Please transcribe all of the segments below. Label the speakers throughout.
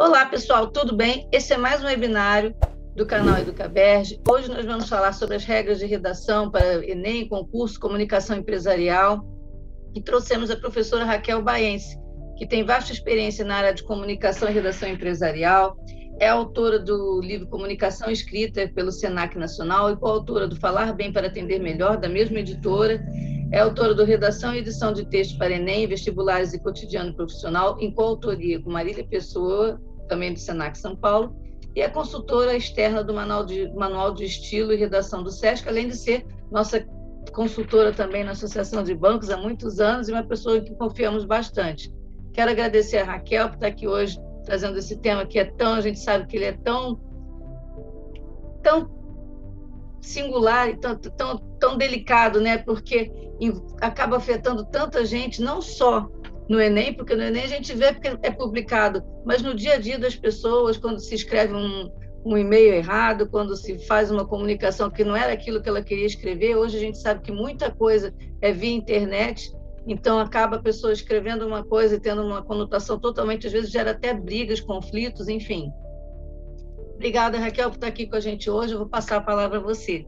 Speaker 1: Olá, pessoal, tudo bem? Esse é mais um webinário do canal Educaberge. Hoje nós vamos falar sobre as regras de redação para Enem, concurso, comunicação empresarial. E trouxemos a professora Raquel Baense, que tem vasta experiência na área de comunicação e redação empresarial, é autora do livro Comunicação Escrita pelo Senac Nacional e coautora do Falar Bem para Atender Melhor, da mesma editora. É autora do Redação e Edição de Textos para Enem, Vestibulares e Cotidiano Profissional, em coautoria com Marília Pessoa, também do Senac São Paulo, e é consultora externa do Manual de, Manual de Estilo e Redação do SESC, além de ser nossa consultora também na Associação de Bancos há muitos anos e uma pessoa em que confiamos bastante. Quero agradecer a Raquel por estar aqui hoje trazendo esse tema que é tão, a gente sabe que ele é tão tão singular e tão, tão, tão delicado, né? Porque acaba afetando tanta gente, não só no Enem, porque no Enem a gente vê porque é publicado, mas no dia a dia das pessoas, quando se escreve um, um e-mail errado, quando se faz uma comunicação que não era aquilo que ela queria escrever. Hoje a gente sabe que muita coisa é via internet então, acaba a pessoa escrevendo uma coisa e tendo uma conotação totalmente, às vezes gera até brigas, conflitos, enfim. Obrigada, Raquel, por estar aqui com a gente hoje. Eu vou passar a palavra a você.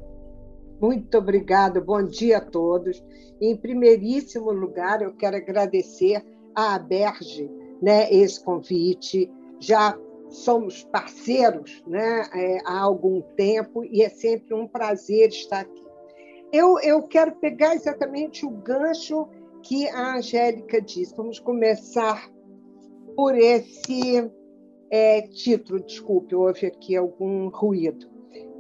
Speaker 2: Muito obrigada, bom dia a todos. Em primeiríssimo lugar, eu quero agradecer à Aberge né, esse convite. Já somos parceiros né, é, há algum tempo e é sempre um prazer estar aqui. Eu, eu quero pegar exatamente o gancho que a Angélica disse. Vamos começar por esse é, título. Desculpe, houve aqui algum ruído.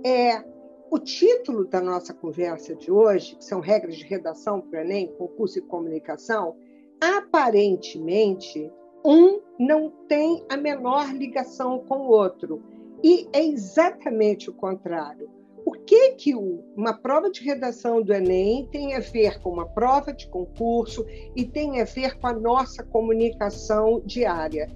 Speaker 2: É, o título da nossa conversa de hoje, que são regras de redação para o Enem, concurso e comunicação, aparentemente, um não tem a menor ligação com o outro. E é exatamente o contrário. O que que uma prova de redação do Enem tem a ver com uma prova de concurso e tem a ver com a nossa comunicação diária?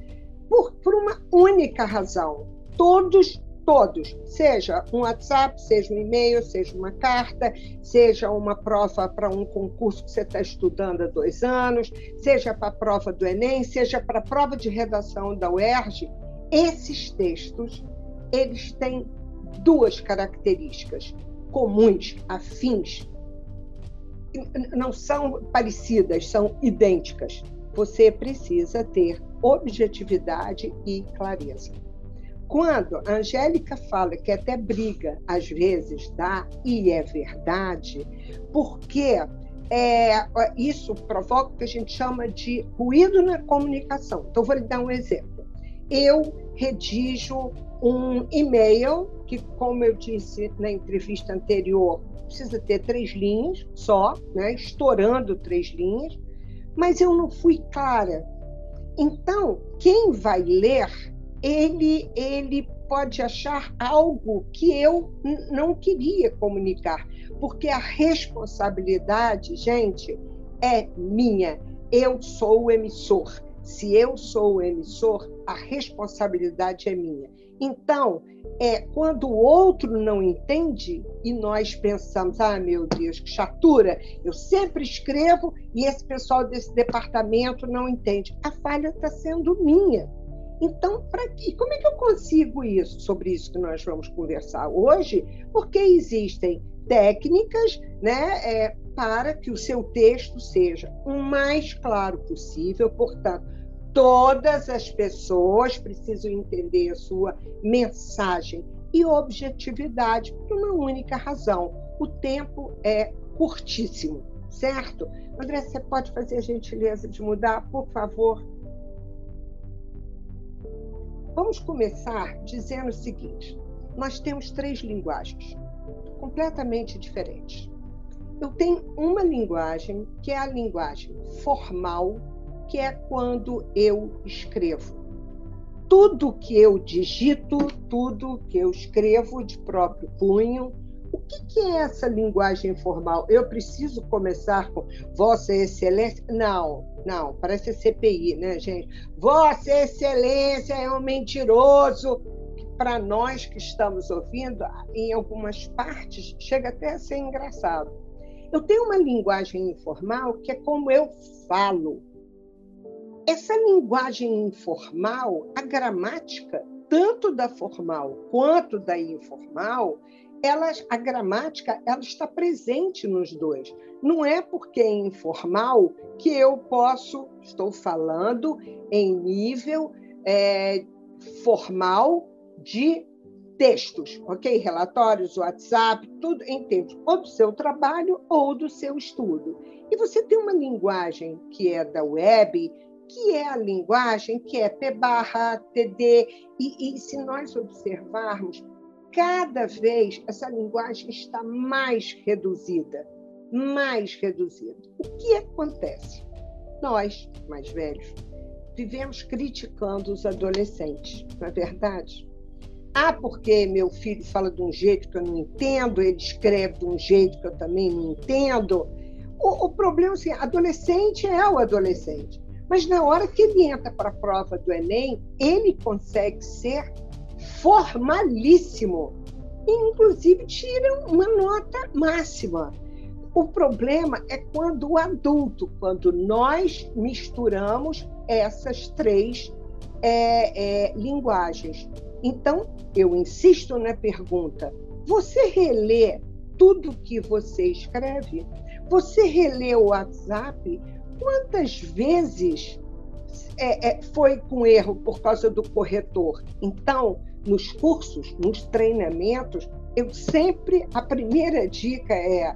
Speaker 2: Por, por uma única razão. Todos, todos, seja um WhatsApp, seja um e-mail, seja uma carta, seja uma prova para um concurso que você está estudando há dois anos, seja para a prova do Enem, seja para a prova de redação da UERJ, esses textos eles têm duas características comuns, afins, não são parecidas, são idênticas. Você precisa ter objetividade e clareza. Quando a Angélica fala que até briga, às vezes dá, e é verdade, porque é, isso provoca o que a gente chama de ruído na comunicação. Então, vou lhe dar um exemplo. Eu redijo um e-mail que, como eu disse na entrevista anterior, precisa ter três linhas só, né? estourando três linhas, mas eu não fui clara. Então, quem vai ler, ele, ele pode achar algo que eu não queria comunicar, porque a responsabilidade, gente, é minha. Eu sou o emissor. Se eu sou o emissor, a responsabilidade é minha. Então, é quando o outro não entende e nós pensamos, ah, meu Deus, que chatura, eu sempre escrevo e esse pessoal desse departamento não entende. A falha está sendo minha. Então, para quê? Como é que eu consigo isso? Sobre isso que nós vamos conversar hoje, porque existem técnicas, né, é, para que o seu texto seja o mais claro possível, portanto, todas as pessoas precisam entender a sua mensagem e objetividade por uma única razão: o tempo é curtíssimo, certo? André, você pode fazer a gentileza de mudar, por favor? Vamos começar dizendo o seguinte: nós temos três linguagens completamente diferentes. Eu tenho uma linguagem que é a linguagem formal que é quando eu escrevo. Tudo que eu digito, tudo que eu escrevo de próprio punho, o que, que é essa linguagem informal? Eu preciso começar com Vossa Excelência? Não, não, parece CPI, né, gente? Vossa Excelência é um mentiroso. Para nós que estamos ouvindo, em algumas partes, chega até a ser engraçado. Eu tenho uma linguagem informal que é como eu falo essa linguagem informal, a gramática, tanto da formal quanto da informal, elas, a gramática ela está presente nos dois. Não é porque é informal que eu posso, estou falando em nível é, formal de textos, ok? Relatórios, WhatsApp, tudo em termos ou do seu trabalho ou do seu estudo. E você tem uma linguagem que é da web, que é a linguagem que é P barra, TD, e, e se nós observarmos, cada vez essa linguagem está mais reduzida, mais reduzida. O que acontece? Nós, mais velhos, vivemos criticando os adolescentes, não é verdade? Ah, porque meu filho fala de um jeito que eu não entendo, ele escreve de um jeito que eu também não entendo. O, o problema é assim, adolescente é o adolescente. Mas na hora que ele entra para a prova do Enem, ele consegue ser formalíssimo. Inclusive, tira uma nota máxima. O problema é quando o adulto, quando nós misturamos essas três é, é, linguagens. Então, eu insisto na pergunta: você relê tudo que você escreve? Você relê o WhatsApp? Quantas vezes é, é, foi com erro por causa do corretor? Então, nos cursos, nos treinamentos, eu sempre a primeira dica é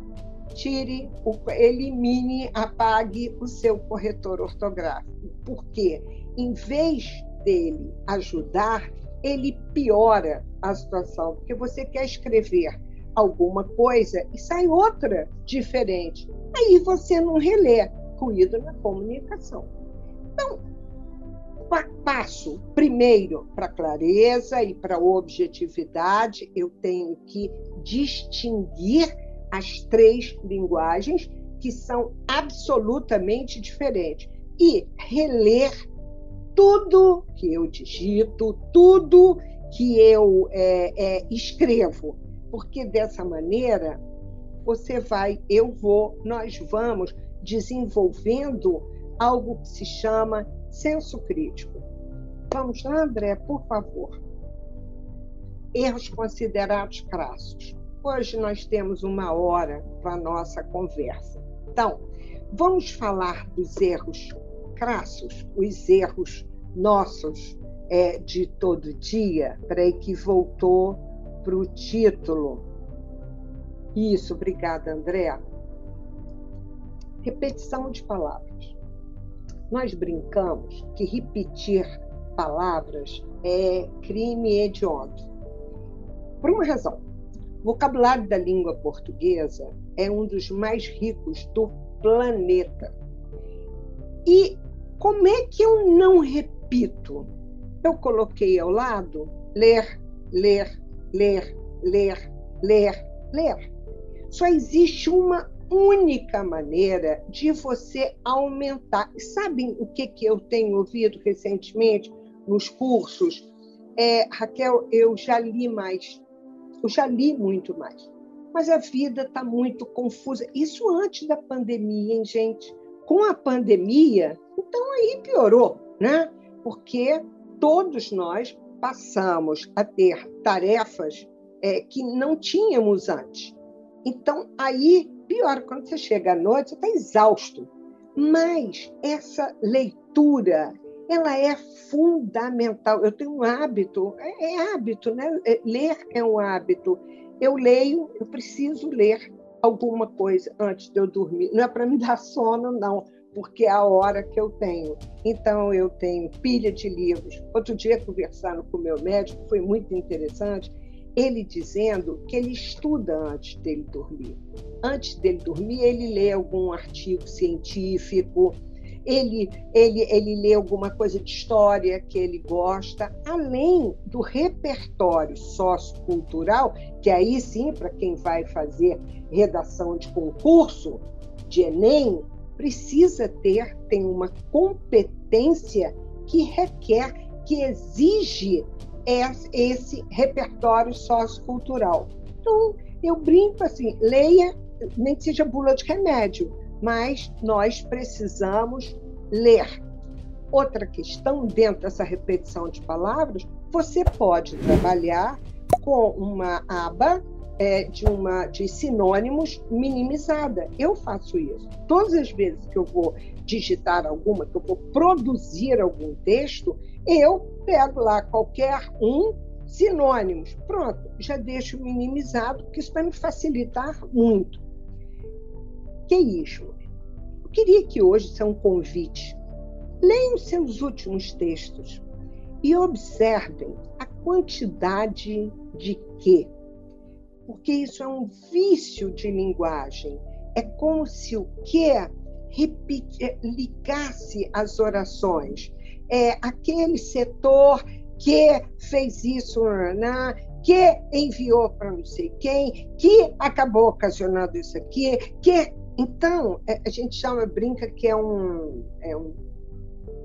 Speaker 2: tire, o, elimine, apague o seu corretor ortográfico. Por quê? Em vez dele ajudar, ele piora a situação, porque você quer escrever alguma coisa e sai outra diferente. Aí você não relê, ruído na comunicação. Então, passo primeiro para clareza e para objetividade, eu tenho que distinguir as três linguagens que são absolutamente diferentes e reler tudo que eu digito, tudo que eu é, é, escrevo, porque dessa maneira você vai, eu vou, nós vamos desenvolvendo algo que se chama senso crítico. Vamos lá, André, por favor. Erros considerados crassos. Hoje nós temos uma hora para nossa conversa. Então, vamos falar dos erros crassos, os erros nossos é, de todo dia. Peraí, que voltou para o título. Isso, obrigada, André. Repetição de palavras. Nós brincamos que repetir palavras é crime hediondo. Por uma razão. O vocabulário da língua portuguesa é um dos mais ricos do planeta. E como é que eu não repito? Eu coloquei ao lado ler, ler, ler, ler, ler, ler. Só existe uma única maneira de você aumentar. Sabem o que, que eu tenho ouvido recentemente nos cursos? É, Raquel, eu já li mais eu já li muito mais. Mas a vida está muito confusa. Isso antes da pandemia, hein, gente? Com a pandemia, então aí piorou, né? Porque todos nós passamos a ter tarefas é, que não tínhamos antes. Então, aí, pior, quando você chega à noite, você está exausto. Mas essa leitura, ela é fundamental. Eu tenho um hábito, é, é hábito, né? É, ler é um hábito. Eu leio, eu preciso ler alguma coisa antes de eu dormir. Não é para me dar sono, não, porque é a hora que eu tenho. Então, eu tenho pilha de livros. Outro dia, conversando com o meu médico, foi muito interessante, ele dizendo que ele estuda antes dele dormir. Antes dele dormir, ele lê algum artigo científico, ele, ele, ele lê alguma coisa de história que ele gosta, além do repertório sociocultural, que aí sim, para quem vai fazer redação de concurso, de Enem, precisa ter, tem uma competência que requer, que exige esse repertório sociocultural. Então, eu brinco assim, leia, nem que seja bula de remédio, mas nós precisamos ler. Outra questão, dentro dessa repetição de palavras, você pode trabalhar com uma aba é, de, uma, de sinônimos minimizada. Eu faço isso. Todas as vezes que eu vou digitar alguma, que eu vou produzir algum texto, eu pego lá qualquer um sinônimos. Pronto, já deixo minimizado, porque isso vai me facilitar muito. Que isso? Eu queria que hoje seja um convite. Leiam seus últimos textos e observem a quantidade de que. Porque isso é um vício de linguagem. É como se o que ligasse as orações. É aquele setor que fez isso, né? que enviou para não sei quem, que acabou ocasionando isso aqui, que então é, a gente chama brinca que é um, é um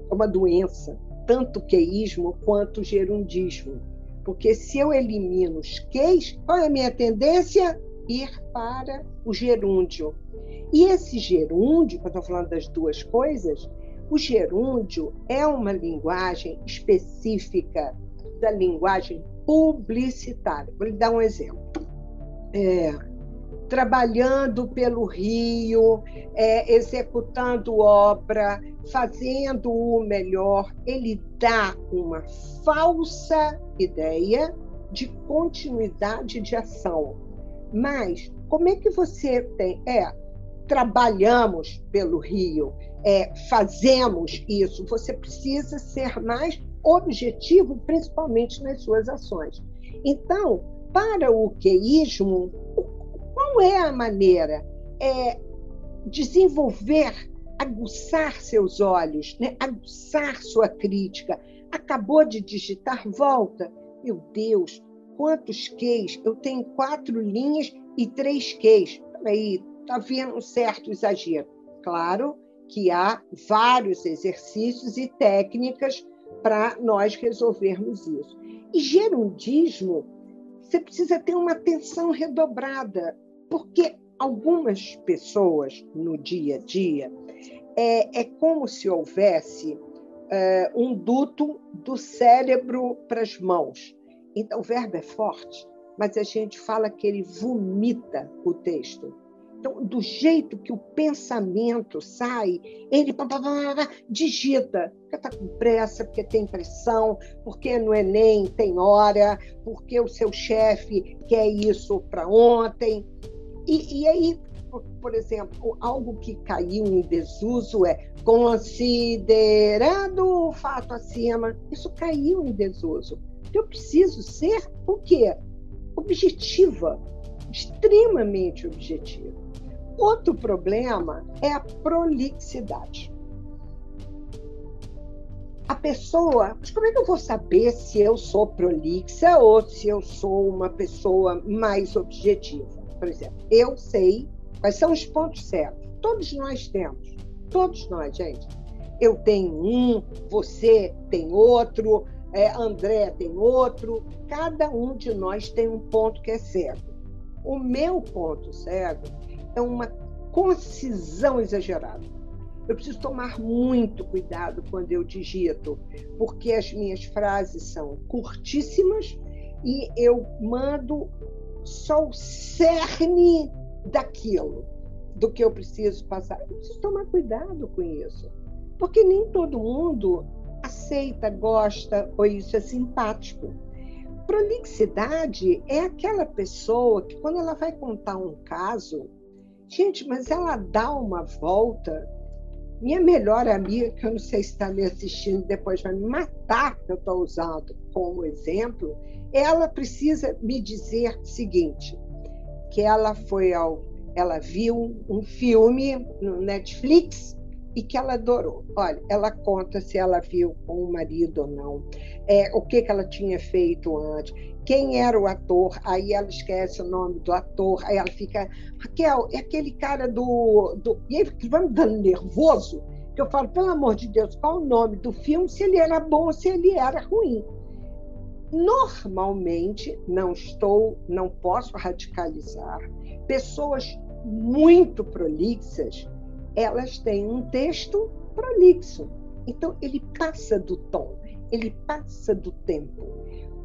Speaker 2: é uma doença, tanto queísmo quanto gerundismo, porque se eu elimino os queis, qual é a minha tendência? Ir para o gerúndio. E esse gerúndio, quando eu estou falando das duas coisas, o gerúndio é uma linguagem específica da linguagem publicitária. Vou lhe dar um exemplo. É, trabalhando pelo Rio, é, executando obra, fazendo o melhor, ele dá uma falsa ideia de continuidade de ação. Mas como é que você tem? É, trabalhamos pelo Rio, é, fazemos isso. Você precisa ser mais objetivo, principalmente nas suas ações. Então, para o queísmo, qual é a maneira? É desenvolver, aguçar seus olhos, né? aguçar sua crítica. Acabou de digitar, volta. Meu Deus, quantos queis? Eu tenho quatro linhas e três queis. Peraí, está vendo um certo exagero. Claro que há vários exercícios e técnicas para nós resolvermos isso. E gerundismo, você precisa ter uma atenção redobrada, porque algumas pessoas no dia a dia é, é como se houvesse é, um duto do cérebro para as mãos. Então, o verbo é forte, mas a gente fala que ele vomita o texto. Então, do jeito que o pensamento sai, ele pá, pá, pá, digita, porque está com pressa, porque tem pressão, porque no Enem tem hora, porque o seu chefe quer isso para ontem. E, e aí, por, por, exemplo, algo que caiu em desuso é considerando o fato acima, isso caiu em desuso. Eu preciso ser o quê? Objetiva, extremamente objetiva. Outro problema é a prolixidade. A pessoa, mas como é que eu vou saber se eu sou prolixa ou se eu sou uma pessoa mais objetiva? Por exemplo, eu sei quais são os pontos certos. Todos nós temos. Todos nós, gente. Eu tenho um, você tem outro, é, André tem outro. Cada um de nós tem um ponto que é cego. O meu ponto cego é uma concisão exagerada. Eu preciso tomar muito cuidado quando eu digito, porque as minhas frases são curtíssimas e eu mando só o cerne daquilo, do que eu preciso passar. Eu preciso tomar cuidado com isso, porque nem todo mundo aceita, gosta ou isso é simpático. Prolixidade é aquela pessoa que, quando ela vai contar um caso, Gente, mas ela dá uma volta. Minha melhor amiga, que eu não sei se está me assistindo, depois vai me matar, que eu estou usando como exemplo, ela precisa me dizer o seguinte: que ela foi ao. Ela viu um filme no Netflix e que ela adorou. Olha, ela conta se ela viu com o marido ou não, é, o que, que ela tinha feito antes, quem era o ator, aí ela esquece o nome do ator, aí ela fica, Raquel, é aquele cara do. do... E aí me dando nervoso, que eu falo, pelo amor de Deus, qual o nome do filme, se ele era bom ou se ele era ruim. Normalmente, não estou, não posso radicalizar, pessoas muito prolixas elas têm um texto prolixo. Então, ele passa do tom, ele passa do tempo.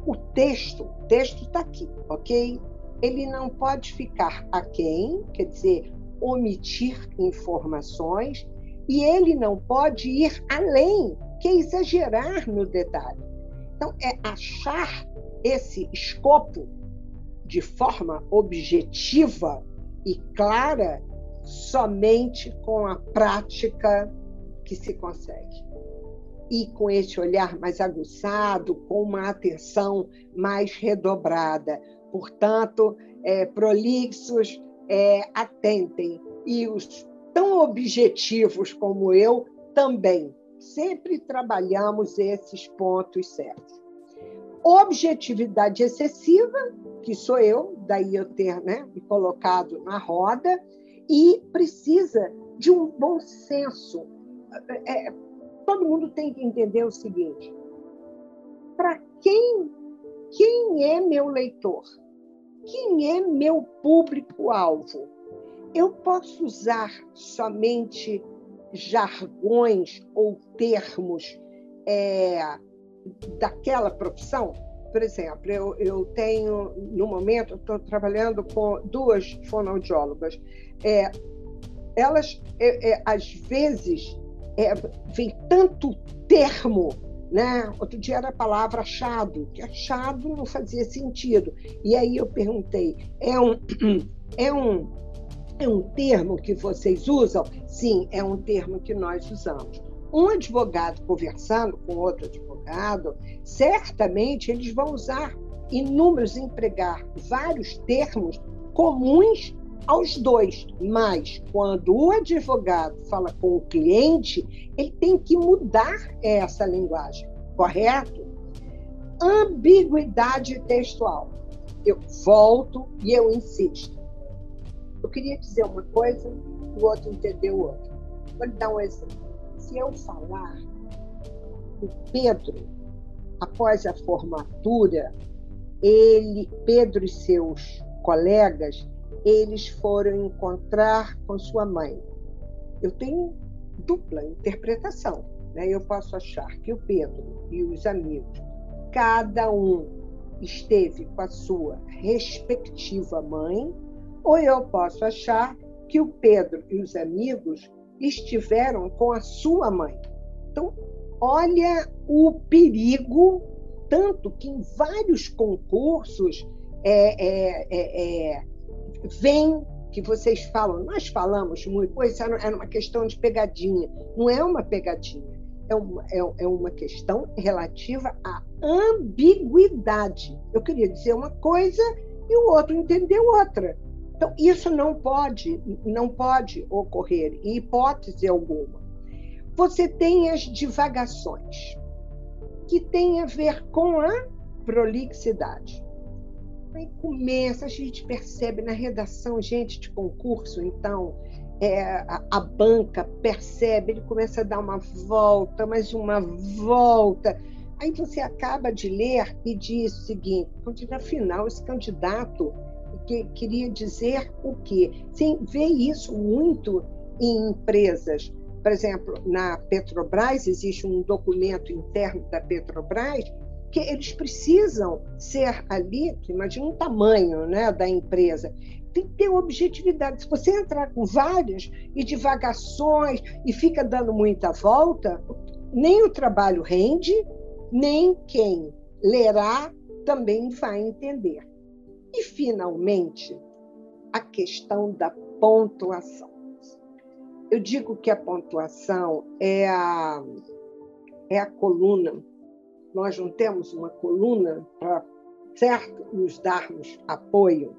Speaker 2: O texto, o texto está aqui, ok? Ele não pode ficar aquém, quer dizer, omitir informações, e ele não pode ir além, que é exagerar no detalhe. Então, é achar esse escopo de forma objetiva e clara somente com a prática que se consegue. E com esse olhar mais aguçado, com uma atenção mais redobrada. Portanto, é, prolixos, é, atentem. E os tão objetivos como eu também. Sempre trabalhamos esses pontos certos. Objetividade excessiva, que sou eu, daí eu ter né, me colocado na roda, e precisa de um bom senso. É, todo mundo tem que entender o seguinte: para quem, quem é meu leitor? Quem é meu público-alvo? Eu posso usar somente jargões ou termos é, daquela profissão? Por exemplo, eu, eu tenho, no momento, estou trabalhando com duas fonoaudiólogas. É, elas, é, é, às vezes, é, vem tanto termo né? Outro dia era a palavra achado, que achado não fazia sentido. E aí eu perguntei: é um, é um, é um termo que vocês usam? Sim, é um termo que nós usamos. Um advogado conversando com outro advogado, certamente eles vão usar inúmeros, empregar vários termos comuns aos dois, mas quando o advogado fala com o cliente, ele tem que mudar essa linguagem, correto? Ambiguidade textual. Eu volto e eu insisto. Eu queria dizer uma coisa, o outro entendeu o outro. Vou lhe dar um exemplo. Se eu falar, o Pedro, após a formatura, ele, Pedro e seus colegas, eles foram encontrar com sua mãe. Eu tenho dupla interpretação. Né? Eu posso achar que o Pedro e os amigos, cada um esteve com a sua respectiva mãe, ou eu posso achar que o Pedro e os amigos estiveram com a sua mãe. Então, olha o perigo, tanto que em vários concursos é, é, é, é vem que vocês falam, nós falamos muito, pois isso era uma questão de pegadinha. Não é uma pegadinha, é uma, é, é uma questão relativa à ambiguidade. Eu queria dizer uma coisa e o outro entendeu outra. Então, isso não pode, não pode ocorrer, em hipótese alguma. Você tem as divagações, que tem a ver com a prolixidade. Aí começa, a gente percebe na redação, gente de concurso, então, é, a, a, banca percebe, ele começa a dar uma volta, mais uma volta. Aí você acaba de ler e diz o seguinte: afinal, esse candidato que queria dizer o quê? Sim, vê isso muito em empresas. Por exemplo, na Petrobras, existe um documento interno da Petrobras que eles precisam ser ali, imagina o tamanho né, da empresa, tem que ter objetividade. Se você entrar com várias e divagações e fica dando muita volta, nem o trabalho rende, nem quem lerá também vai entender. E, finalmente, a questão da pontuação. Eu digo que a pontuação é a, é a coluna nós não temos uma coluna para, certo, nos darmos apoio.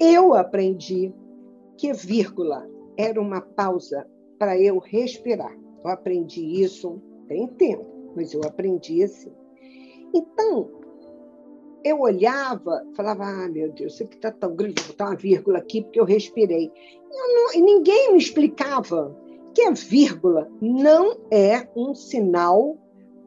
Speaker 2: Eu aprendi que vírgula era uma pausa para eu respirar. Eu aprendi isso tem tempo, mas eu aprendi assim. Então, eu olhava, falava, ah, meu Deus, isso aqui está tão grande, vou botar uma vírgula aqui porque eu respirei. Não, e ninguém me explicava que a vírgula não é um sinal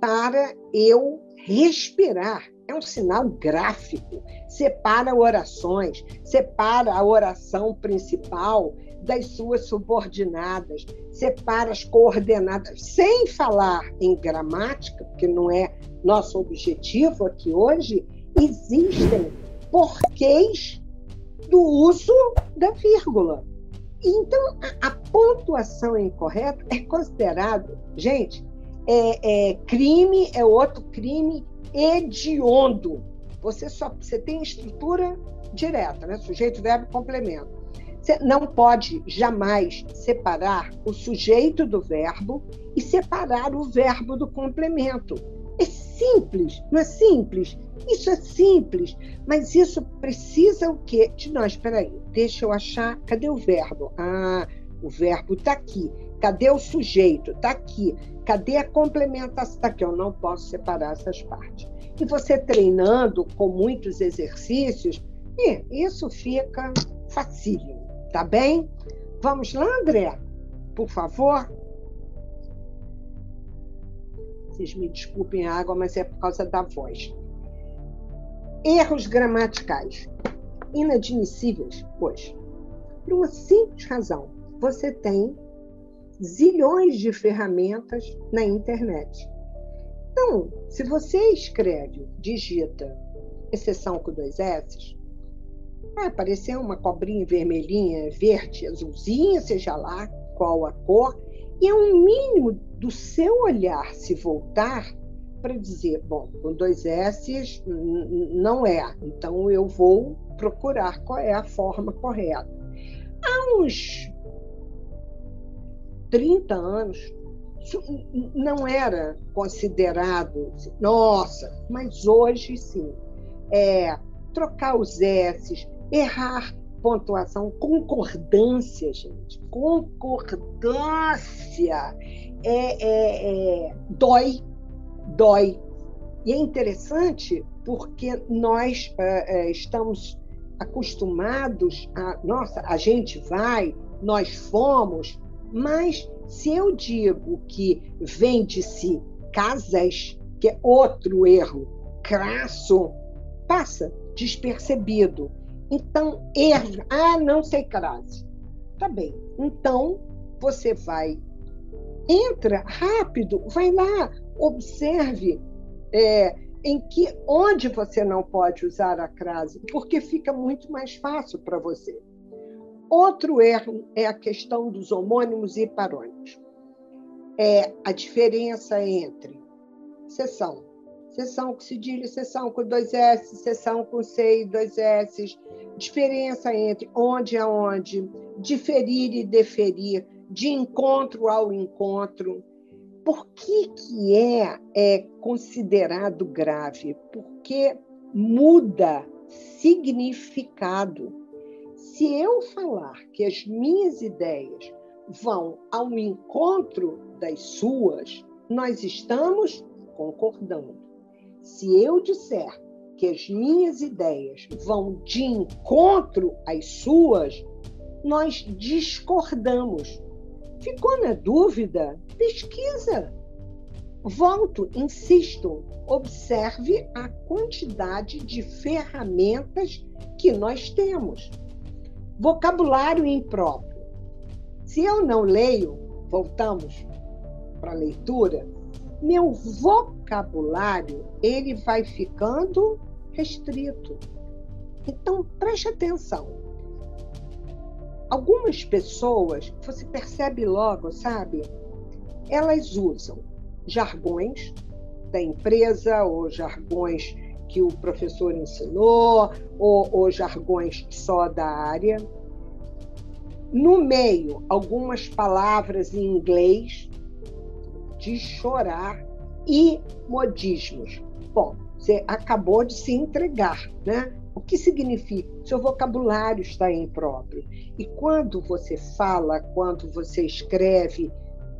Speaker 2: para eu respirar. é um sinal gráfico. Separa orações, separa a oração principal das suas subordinadas, separa as coordenadas, sem falar em gramática, porque não é nosso objetivo aqui hoje, existem porquês do uso da vírgula. Então, a, a pontuação incorreta é considerado, gente, é, é, crime, é outro crime hediondo. Você só você tem estrutura direta, né? sujeito, verbo, complemento. Você não pode jamais separar o sujeito do verbo e separar o verbo do complemento. É simples, não é simples? Isso é simples, mas isso precisa o quê? De nós. Espera aí, deixa eu achar. Cadê o verbo? Ah, o verbo está aqui. Cadê o sujeito? Está aqui. Cadê a complementação? Está aqui. Eu não posso separar essas partes. E você treinando com muitos exercícios, isso fica facílimo. Tá bem? Vamos lá, André? Por favor. Vocês me desculpem a água, mas é por causa da voz. Erros gramaticais. Inadmissíveis, pois. Por uma simples razão. Você tem zilhões de ferramentas na internet. Então, se você escreve, digita exceção com dois S, Vai aparecer uma cobrinha vermelhinha, verde, azulzinha, seja lá qual a cor, e é um mínimo do seu olhar se voltar para dizer, bom, com dois S não é, então eu vou procurar qual é a forma correta. Há uns 30 anos, não era considerado, nossa, mas hoje sim. É, trocar os S's, errar pontuação, concordância, gente. Concordância é, é, é, dói, dói. E é interessante porque nós é, é, estamos acostumados a, nossa, a gente vai, nós fomos, mas se eu digo que vende-se casas, que é outro erro crasso, passa despercebido. Então, erro. Ah, não sei crase. Tá bem. Então, você vai, entra rápido, vai lá, observe é, em que, onde você não pode usar a crase, porque fica muito mais fácil para você. Outro erro é a questão dos homônimos e parônimos. É a diferença entre sessão, sessão com cedilha, sessão com dois S, sessão com C e dois S, diferença entre onde e aonde, diferir e deferir, de encontro ao encontro. Por que, que é, é considerado grave? Porque muda significado. Se eu falar que as minhas ideias vão ao encontro das suas, nós estamos concordando. Se eu disser que as minhas ideias vão de encontro às suas, nós discordamos. Ficou na dúvida? Pesquisa. Volto, insisto, observe a quantidade de ferramentas que nós temos. Vocabulário impróprio. Se eu não leio, voltamos para a leitura, meu vocabulário ele vai ficando restrito. Então, preste atenção. Algumas pessoas, você percebe logo, sabe? Elas usam jargões da empresa ou jargões que o professor ensinou ou, ou jargões só da área. No meio, algumas palavras em inglês de chorar e modismos. Bom, você acabou de se entregar, né? O que significa? Seu vocabulário está impróprio. E quando você fala, quando você escreve,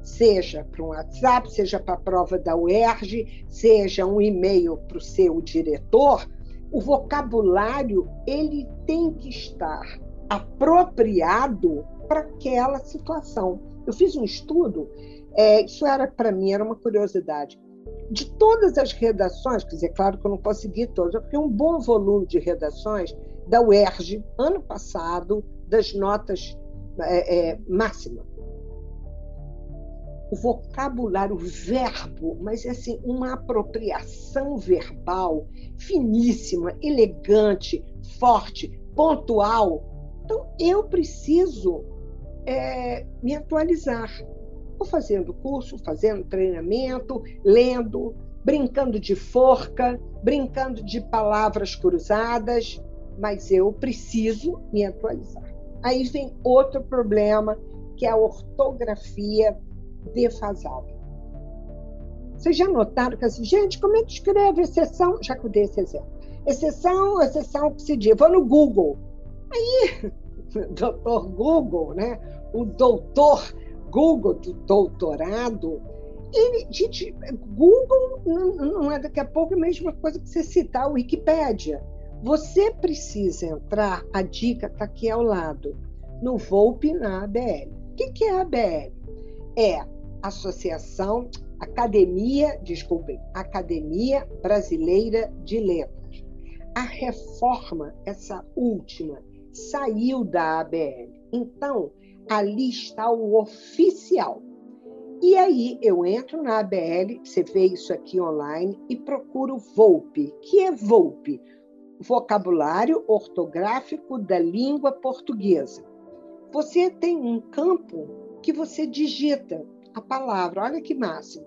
Speaker 2: seja para um WhatsApp, seja para a prova da UERJ, seja um e-mail para o seu diretor, o vocabulário ele tem que estar apropriado para aquela situação. Eu fiz um estudo, é, isso era para mim era uma curiosidade de todas as redações, quer dizer, claro que eu não consegui todas, eu fiquei um bom volume de redações da UERJ, ano passado, das notas é, é, máxima. O vocabulário, o verbo, mas assim, uma apropriação verbal finíssima, elegante, forte, pontual. Então, eu preciso é, me atualizar. Ou fazendo curso, fazendo treinamento, lendo, brincando de forca, brincando de palavras cruzadas, mas eu preciso me atualizar. Aí vem outro problema, que é a ortografia defasada. Vocês já notaram que assim, gente, como é que escreve exceção? Já que eu dei esse exemplo. Exceção, exceção que se diz. Vou no Google. Aí, doutor Google, né? O doutor Google do doutorado, ele, gente, Google não, é daqui a pouco a mesma coisa que você citar a Wikipédia. Você precisa entrar, a dica está aqui ao lado, no VOLP na ABL. O que, que é a ABL? É Associação, Academia, desculpem, Academia Brasileira de Letras. A reforma, essa última, saiu da ABL. Então, ali está o oficial. E aí eu entro na ABL, você vê isso aqui online, e procuro VOLPE. que é VOLPE? Vocabulário Ortográfico da Língua Portuguesa. Você tem um campo que você digita a palavra, olha que máximo.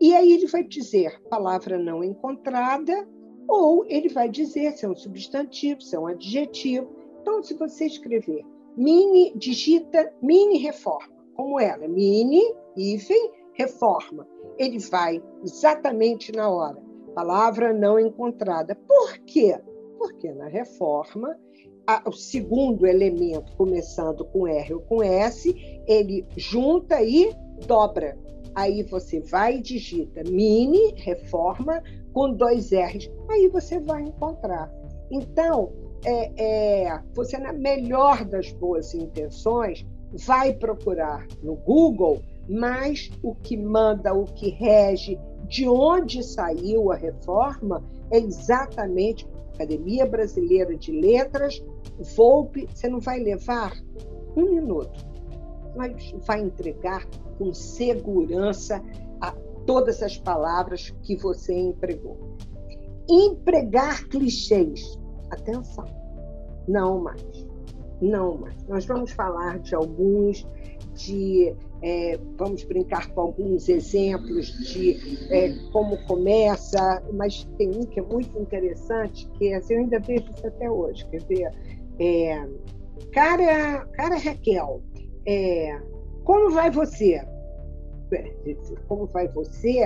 Speaker 2: E aí ele vai dizer palavra não encontrada, ou ele vai dizer se é um substantivo, se é um adjetivo. Então, se você escrever mini, digita mini reforma, como ela, mini, hífen, reforma. Ele vai exatamente na hora. Palavra não encontrada. Por quê? Porque na reforma, a, o segundo elemento, começando com R ou com S, ele junta e dobra. Aí você vai e digita mini reforma com dois R's. Aí você vai encontrar. Então, é, é, você, na melhor das boas intenções, vai procurar no Google, mas o que manda, o que rege, de onde saiu a reforma, é exatamente Academia Brasileira de Letras, Volpe. Você não vai levar um minuto, mas vai entregar com segurança a todas as palavras que você empregou. Empregar clichês Atenção, não mais, não mais. Nós vamos falar de alguns, de é, vamos brincar com alguns exemplos de é, como começa, mas tem um que é muito interessante, que assim, eu ainda vejo isso até hoje. Quer ver? É, cara, cara Raquel, é, como vai você? Como vai você?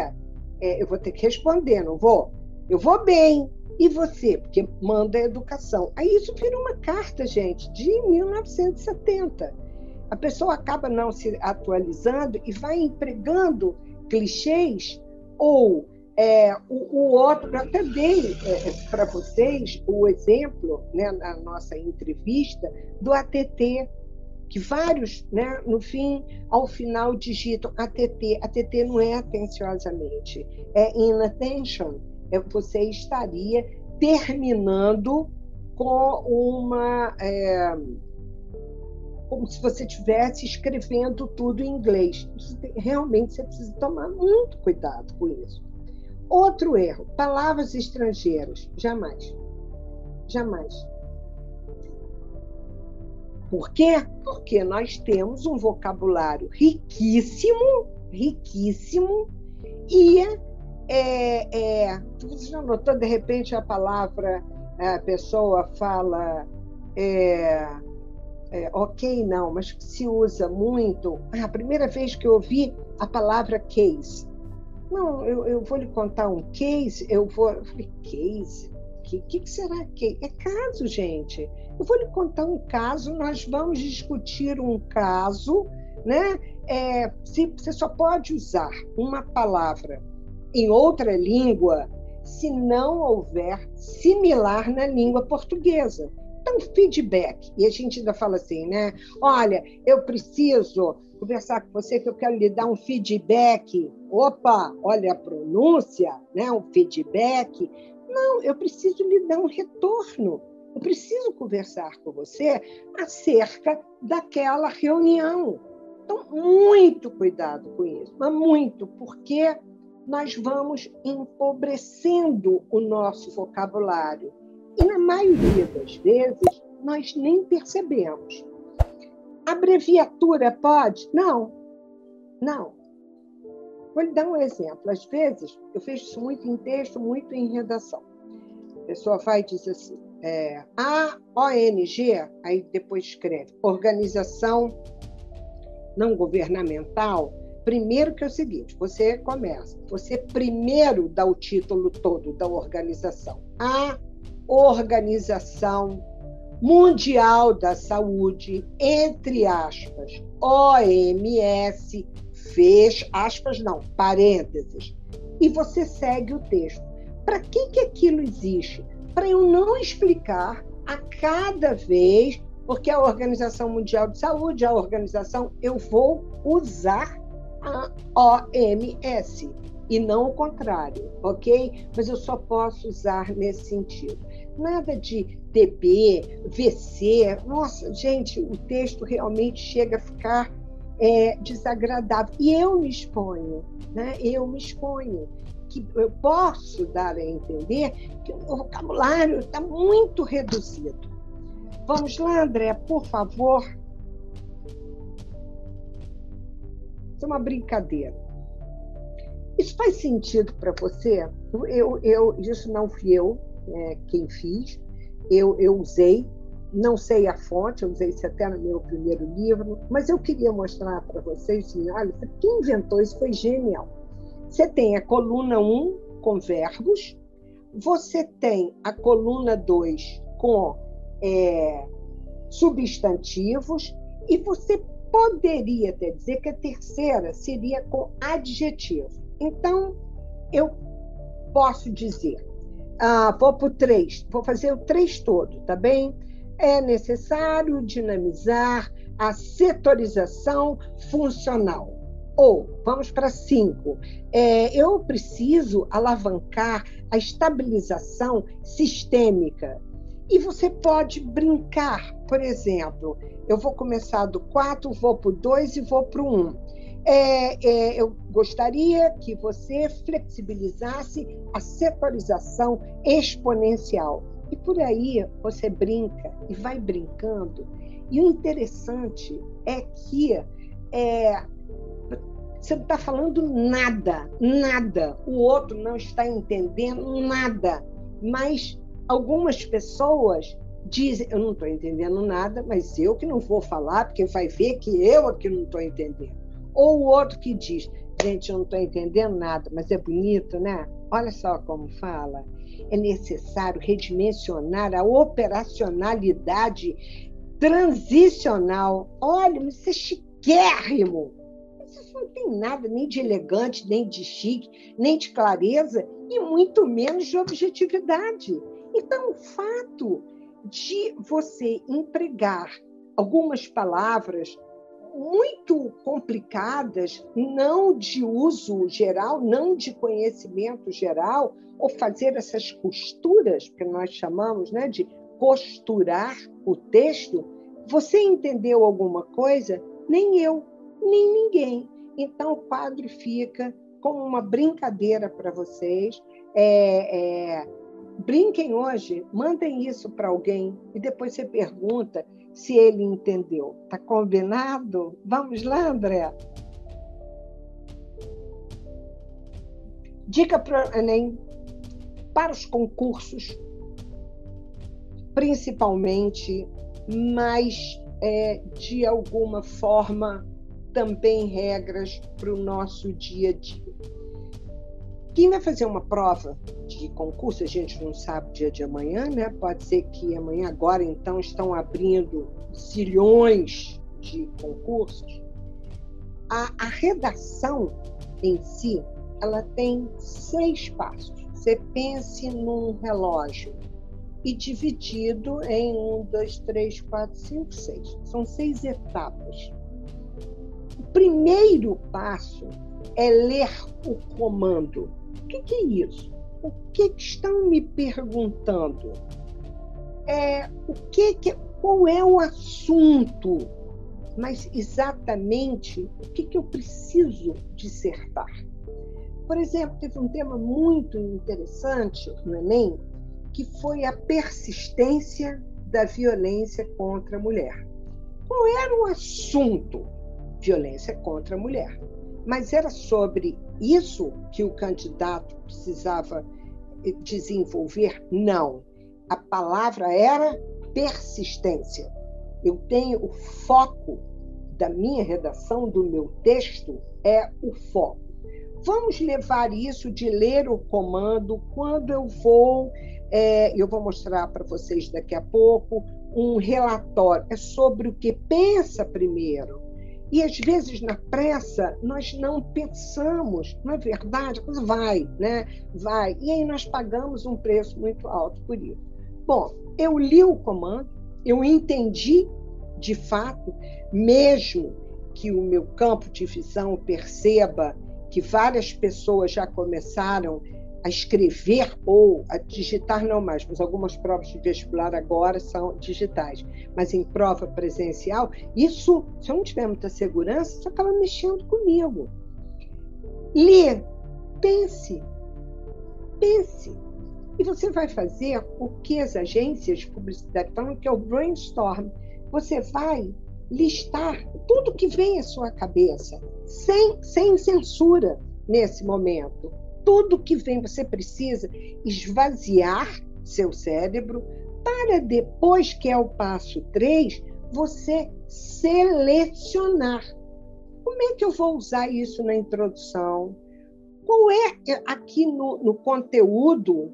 Speaker 2: É, eu vou ter que responder, não vou? Eu vou bem. E você? Porque manda a educação. Aí isso vira uma carta, gente, de 1970. A pessoa acaba não se atualizando e vai empregando clichês ou é, o, o, outro, eu até dei é, para vocês o exemplo né, na nossa entrevista do ATT, que vários, né, no fim, ao final digitam ATT. ATT não é atenciosamente, é inattention é, você estaria terminando com uma. É, como se você estivesse escrevendo tudo em inglês. Realmente você precisa tomar muito cuidado com isso. Outro erro: palavras estrangeiras. Jamais. Jamais. Por quê? Porque nós temos um vocabulário riquíssimo, riquíssimo, e é, é, você já notou, de repente, a palavra, a pessoa fala é, é, ok, não, mas se usa muito. Ah, a primeira vez que eu ouvi a palavra case. Não, eu, eu vou lhe contar um case, eu vou. Eu falei, case? O que, que, que será que é caso, gente? Eu vou lhe contar um caso, nós vamos discutir um caso, né? É, se, você só pode usar uma palavra em outra língua se não houver similar na língua portuguesa. Então, feedback. E a gente ainda fala assim, né? Olha, eu preciso conversar com você que eu quero lhe dar um feedback. Opa, olha a pronúncia, né? Um feedback. Não, eu preciso lhe dar um retorno. Eu preciso conversar com você acerca daquela reunião. Então, muito cuidado com isso, mas muito, porque nós vamos empobrecendo o nosso vocabulário. E na maioria das vezes, nós nem percebemos. Abreviatura pode? Não. Não. Vou lhe dar um exemplo. Às vezes, eu vejo isso muito em texto, muito em redação. A pessoa vai e diz assim, é, a ONG, aí depois escreve, Organização Não Governamental, primeiro que é o seguinte, você começa, você primeiro dá o título todo da organização. A Organização Mundial da Saúde, entre aspas, OMS, fecha, aspas não, parênteses, e você segue o texto. Para que, que aquilo existe? para eu não explicar a cada vez, porque a Organização Mundial de Saúde, a organização, eu vou usar a OMS e não o contrário, ok? Mas eu só posso usar nesse sentido. Nada de TB, VC. Nossa, gente, o texto realmente chega a ficar é, desagradável. E eu me exponho, né? Eu me exponho que eu posso dar a entender que o vocabulário está muito reduzido. Vamos lá, André, por favor. Isso é uma brincadeira. Isso faz sentido para você? Eu, eu, isso não fui eu é, quem fiz. Eu, eu usei, não sei a fonte, eu usei isso até no meu primeiro livro, mas eu queria mostrar para vocês, assim, olha, quem inventou isso foi genial. Você tem a coluna 1 com verbos, você tem a coluna 2 com é, substantivos, e você poderia até dizer que a terceira seria com adjetivo. Então, eu posso dizer, ah, vou para o 3, vou fazer o 3 todo, tá bem? É necessário dinamizar a setorização funcional ou, vamos para cinco, é, eu preciso alavancar a estabilização sistêmica. E você pode brincar, por exemplo, eu vou começar do 4, vou para o 2 e vou para o 1. É, é, eu gostaria que você flexibilizasse a setorização exponencial. E por aí você brinca e vai brincando. E o interessante é que é, você não está falando nada, nada. O outro não está entendendo nada. Mas algumas pessoas dizem: Eu não estou entendendo nada, mas eu que não vou falar, porque vai ver que eu aqui não estou entendendo. Ou o outro que diz: Gente, eu não estou entendendo nada, mas é bonito, né? Olha só como fala. É necessário redimensionar a operacionalidade transicional. Olha, isso é chiquérrimo isso não tem nada nem de elegante, nem de chique, nem de clareza, e muito menos de objetividade. Então, o fato de você empregar algumas palavras muito complicadas, não de uso geral, não de conhecimento geral, ou fazer essas costuras, que nós chamamos né, de costurar o texto, você entendeu alguma coisa? Nem eu nem ninguém. Então, o quadro fica como uma brincadeira para vocês. É, é, brinquem hoje, mandem isso para alguém e depois você pergunta se ele entendeu. Tá combinado? Vamos lá, André? Dica para Enem para os concursos, principalmente, mas é, de alguma forma também regras para o nosso dia a dia. Quem vai fazer uma prova de concurso, a gente não sabe o dia de amanhã, né? Pode ser que amanhã, agora, então, estão abrindo zilhões de concursos. A, a redação em si, ela tem seis passos. Você pense num relógio. e dividido em um, dois, três, quatro, cinco, seis. São seis etapas. O primeiro passo é ler o comando. O que, que é isso? O que, que, estão me perguntando? É, o que, que qual é o assunto? Mas exatamente o que, que eu preciso dissertar? Por exemplo, teve um tema muito interessante no Enem, que foi a persistência da violência contra a mulher. Qual era o assunto? Violência contra a mulher. Mas era sobre isso que o candidato precisava eh, desenvolver? Não. A palavra era persistência. Eu tenho o foco da minha redação, do meu texto, é o foco. Vamos levar isso de ler o comando quando eu vou, é, eu vou mostrar para vocês daqui a pouco, um relatório. É sobre o que pensa primeiro. E às vezes na pressa nós não pensamos, não é verdade? A coisa vai, né? Vai. E aí nós pagamos um preço muito alto por isso. Bom, eu li o comando, eu entendi de fato, mesmo que o meu campo de visão perceba que várias pessoas já começaram a escrever ou a digitar não mais, mas algumas provas de vestibular agora são digitais, mas em prova presencial, isso, se eu não tiver muita segurança, isso acaba mexendo comigo. Lê, pense, pense. E você vai fazer o que as agências de publicidade falam que é o brainstorm. Você vai listar tudo que vem à sua cabeça, sem, sem censura nesse momento. Tudo que vem, você precisa esvaziar seu cérebro para depois, que é o passo 3, você selecionar. Como é que eu vou usar isso na introdução? Qual é aqui no, no conteúdo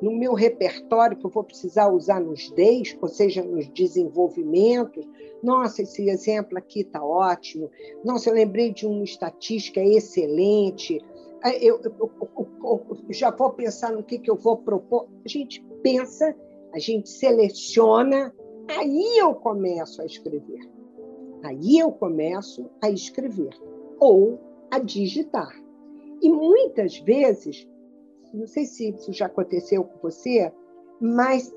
Speaker 2: no meu repertório que eu vou precisar usar nos DEIs, ou seja, nos desenvolvimentos. Nossa, esse exemplo aqui está ótimo. Nossa, eu lembrei de uma estatística excelente. Eu, eu, eu, eu, já vou pensar no que, que eu vou propor. A gente pensa, a gente seleciona, aí eu começo a escrever. Aí eu começo a escrever ou a digitar. E muitas vezes não sei se isso já aconteceu com você, mas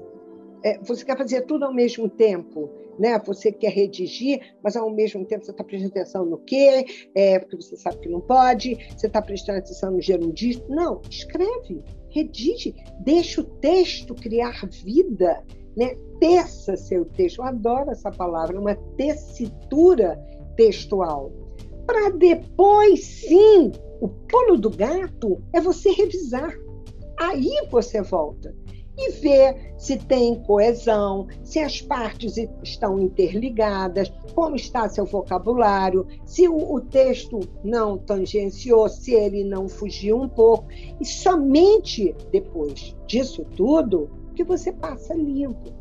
Speaker 2: é, você quer fazer tudo ao mesmo tempo, né? Você quer redigir, mas ao mesmo tempo você está prestando atenção no quê? É, porque você sabe que não pode, você está prestando atenção no gerundismo. Não, escreve, redige, deixa o texto criar vida, né? Teça seu texto. Eu adoro essa palavra, uma tessitura textual. Para depois, sim, o pulo do gato é você revisar. Aí você volta e vê se tem coesão, se as partes estão interligadas, como está seu vocabulário, se o, o, texto não tangenciou, se ele não fugiu um pouco. E somente depois disso tudo que você passa limpo.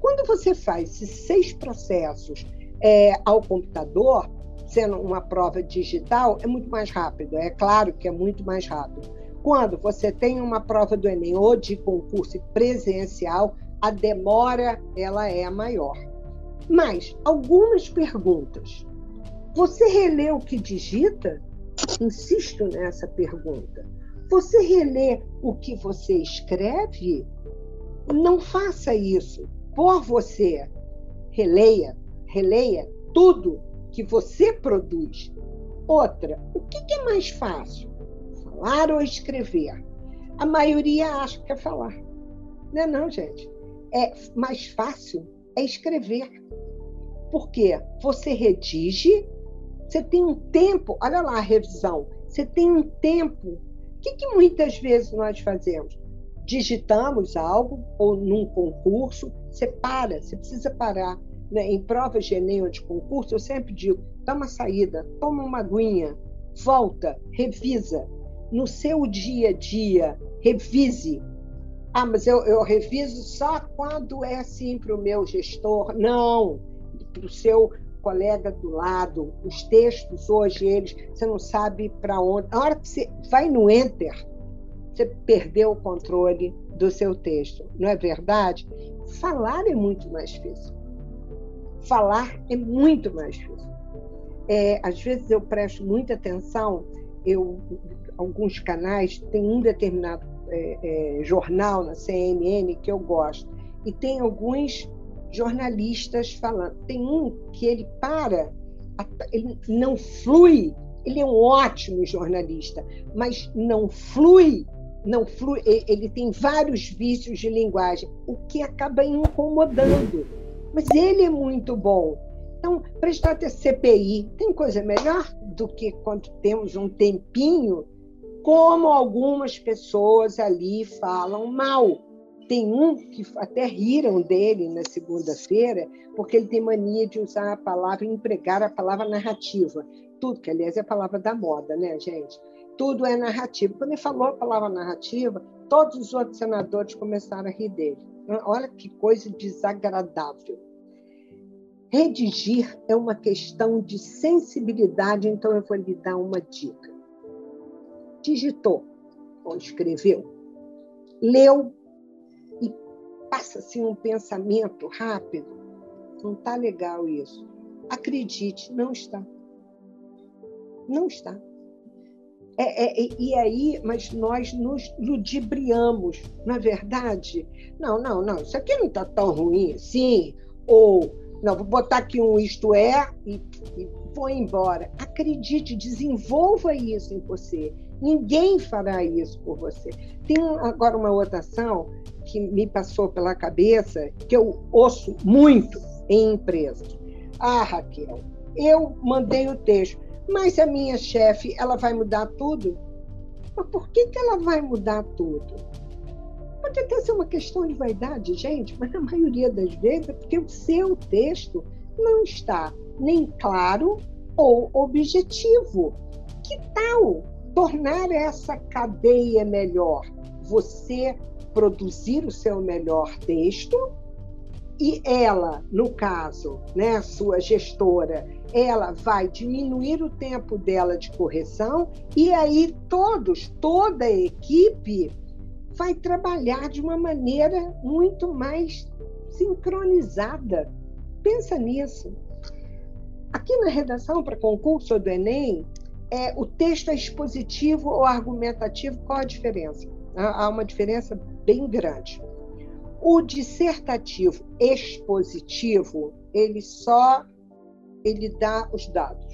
Speaker 2: Quando você faz esses seis processos é, ao computador, sendo uma prova digital, é muito mais rápido. É claro que é muito mais rápido quando você tem uma prova do Enem ou de concurso presencial, a demora ela é maior. Mas algumas perguntas. Você relê o que digita? Insisto nessa pergunta. Você relê o que você escreve? Não faça isso por você. Releia, releia tudo que você produz. Outra, o que é mais fácil? Falar ou escrever? A maioria acha que é falar. Não é não, gente. É mais fácil é escrever. Porque você redige, você tem um tempo, olha lá a revisão, você tem um tempo. O que, que muitas vezes nós fazemos? Digitamos algo, ou num concurso, você para, você precisa parar. Né? Em provas de Enem ou de concurso, eu sempre digo: dá uma saída, toma uma aguinha, volta, revisa, no seu dia a dia, revise. Ah, mas eu, eu reviso só quando é assim para o meu gestor. Não, para o seu colega do lado. Os textos hoje, eles, você não sabe para onde. Na hora que você vai no Enter, você perdeu o controle do seu texto, não é verdade? Falar é muito mais difícil. Falar é muito mais difícil. É, às vezes eu presto muita atenção, eu alguns canais tem um determinado é, é, jornal na CNN que eu gosto e tem alguns jornalistas falando. Tem um que ele para, ele não flui. Ele é um ótimo jornalista, mas não flui não flui, ele tem vários vícios de linguagem, o que acaba incomodando. Mas ele é muito bom. Então, prestar atenção CPI, tem coisa melhor do que quando temos um tempinho, como algumas pessoas ali falam mal. Tem um que até riram dele na segunda-feira, porque ele tem mania de usar a palavra, empregar a palavra narrativa. Tudo, que aliás é a palavra da moda, né, gente? tudo é narrativa. Quando ele falou a palavra narrativa, todos os outros senadores começaram a rir dele. Olha que coisa desagradável. Redigir é uma questão de sensibilidade, então eu vou lhe dar uma dica. Digitou ou escreveu, leu e passa assim um pensamento rápido. Não está legal isso. Acredite, não está. Não está. É, é, e aí, mas nós nos ludibriamos, não é verdade? Não, não, não, isso aqui não está tão ruim assim. Ou, não, vou botar aqui um isto é e, e vou embora. Acredite, desenvolva isso em você. Ninguém fará isso por você. Tem agora uma outra ação que me passou pela cabeça, que eu ouço muito em empresas. Ah, Raquel, eu mandei o texto mas a minha chefe, ela vai mudar tudo? Mas por que, que ela vai mudar tudo? Pode até ser uma questão de vaidade, gente, mas na maioria das vezes é porque o seu texto não está nem claro ou objetivo. Que tal tornar essa cadeia melhor? Você produzir o seu melhor texto e ela, no caso, né, sua gestora, ela vai diminuir o tempo dela de correção e aí todos, toda a equipe vai trabalhar de uma maneira muito mais sincronizada. Pensa nisso. Aqui na redação para concurso do Enem, é, o texto é expositivo ou argumentativo, qual a diferença? Há uma diferença bem grande. O dissertativo expositivo, ele só ele dá os dados.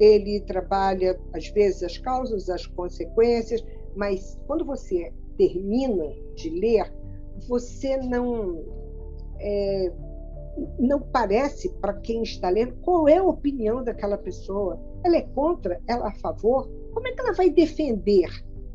Speaker 2: Ele trabalha, às vezes, as causas, as consequências, mas quando você termina de ler, você não. É, não parece para quem está lendo qual é a opinião daquela pessoa. Ela é contra? Ela é a favor? Como é que ela vai defender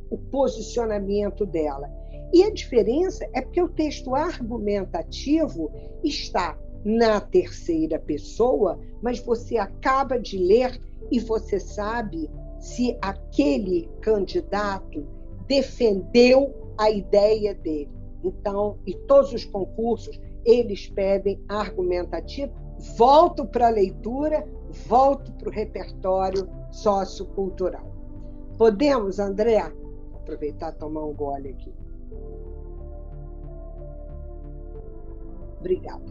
Speaker 2: o posicionamento dela? E a diferença é porque o texto argumentativo está na terceira pessoa, mas você acaba de ler e você sabe se aquele candidato defendeu a ideia dele. Então, e todos os concursos, eles pedem argumentativo. Volto para a leitura, volto para o repertório sociocultural. Podemos, André? Aproveitar e tomar um gole aqui. Obrigada.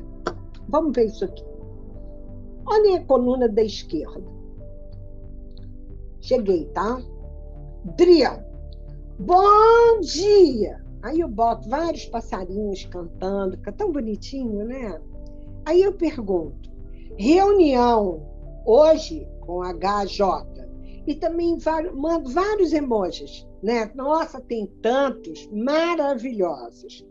Speaker 2: Vamos ver isso aqui. Olhem a coluna da esquerda. Cheguei, tá? Drian, bom dia! Aí eu boto vários passarinhos cantando, fica tão bonitinho, né? Aí eu pergunto: reunião hoje com HJ. E também mando vários emojis, né? Nossa, tem tantos maravilhosos.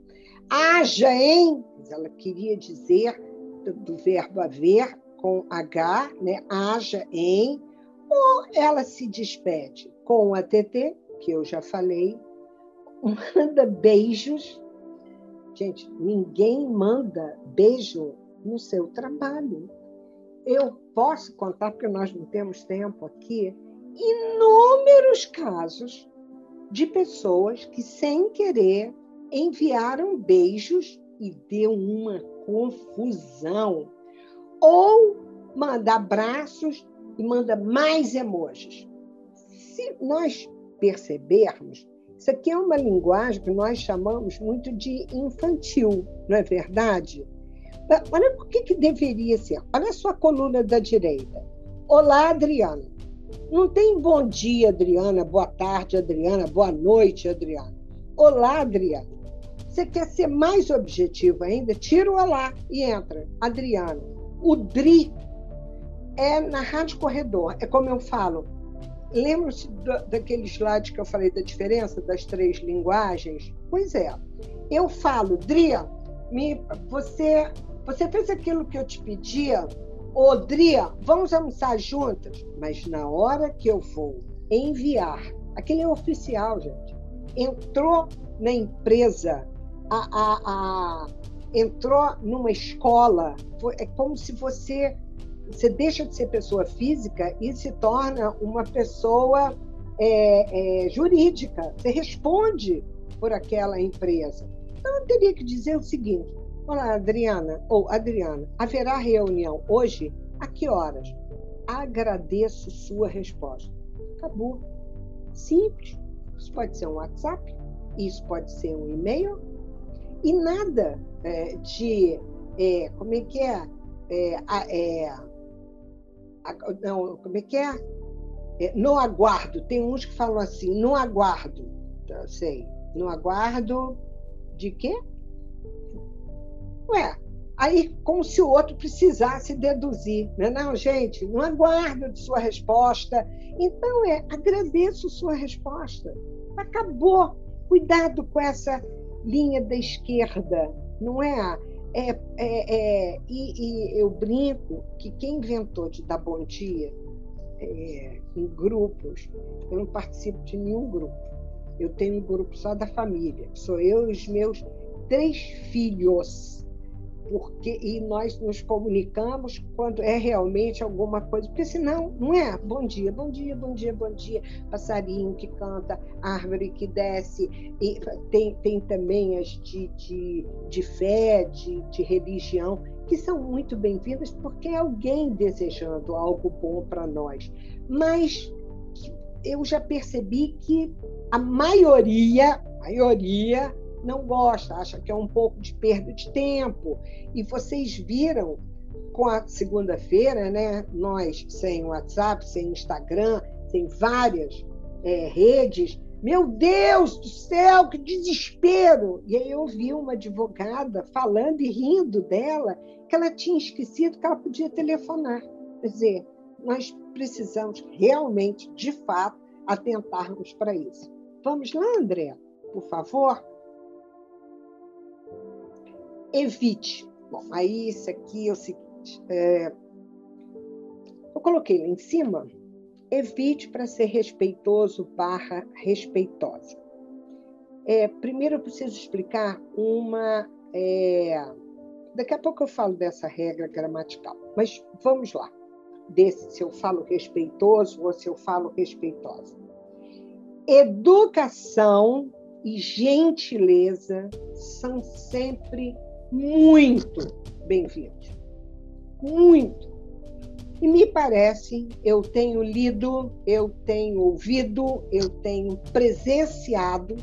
Speaker 2: Haja, hein? Ela queria dizer do verbo haver com H, né? haja em, ou ela se despede com a TT, que eu já falei, manda beijos. Gente, ninguém manda beijo no seu trabalho. Eu posso contar, porque nós não temos tempo aqui, inúmeros casos de pessoas que, sem querer, enviaram beijos e deu uma confusão. Ou manda abraços e manda mais emojis. Se nós percebermos, Isso aqui é uma linguagem que nós chamamos muito de infantil, não é verdade? Olha o que, que deveria ser. Olha a sua coluna da direita. Olá, Adriana. Não tem bom dia, Adriana, boa tarde, Adriana, boa noite, Adriana. Olá, Adriana. Você quer ser mais objetivo ainda? Tira o olá e entra. Adriana. O DRI é na Rádio Corredor. É como eu falo, Lembra-se daquele slide que eu falei da diferença das três linguagens? Pois é. Eu falo, Dria, me, você, você fez aquilo que eu te pedia? Ô, Dria, vamos almoçar juntas? Mas na hora que eu vou enviar, aquele é oficial, gente, entrou na empresa, a, a, a, entrou numa escola, é como se você você deixa de ser pessoa física e se torna uma pessoa é, é, jurídica. Você responde por aquela empresa. Então, eu teria que dizer o seguinte: Olá, Adriana, ou Adriana, haverá reunião hoje? A que horas? Agradeço sua resposta. Acabou. Simples. Isso pode ser um WhatsApp, isso pode ser um e-mail, e nada é, de. É, como é que é? é, é não, como é que é? é? No aguardo, tem uns que falam assim, no aguardo, tá, sei, no aguardo de quê? Ué, aí como se o outro precisasse deduzir, né? Não, gente, não aguardo de sua resposta. Então é, agradeço sua resposta. Acabou. Cuidado com essa linha da esquerda, não é? É, é, é, e, e, eu brinco que quem inventou de dar bom dia é, em grupos, eu não participo de nenhum grupo. Eu tenho um grupo só da família. Sou eu e os meus três filhos porque e nós nos comunicamos quando é realmente alguma coisa, porque senão não é bom dia, bom dia, bom dia, bom dia, passarinho que canta, árvore que desce, e tem, tem também as de, de, de fé, de, de religião, que são muito bem-vindas porque é alguém desejando algo bom para nós. Mas eu já percebi que a maioria, maioria não gosta, acha que é um pouco de perda de tempo. E vocês viram com a segunda-feira, né? Nós sem WhatsApp, sem Instagram, sem várias é, redes. Meu Deus do céu, que desespero! E aí eu vi uma advogada falando e rindo dela que ela tinha esquecido que ela podia telefonar. Quer dizer, nós precisamos realmente, de fato, atentarmos para isso. Vamos lá, André, por favor? Evite. Bom, aí isso aqui é o seguinte. É, eu coloquei lá em cima, evite para ser respeitoso barra respeitosa. É, primeiro eu preciso explicar uma. É, daqui a pouco eu falo dessa regra gramatical, mas vamos lá. Desse, se eu falo respeitoso ou se eu falo respeitosa. Educação e gentileza são sempre muito bem-vindo. Muito. E me parece, eu tenho lido, eu tenho ouvido, eu tenho presenciado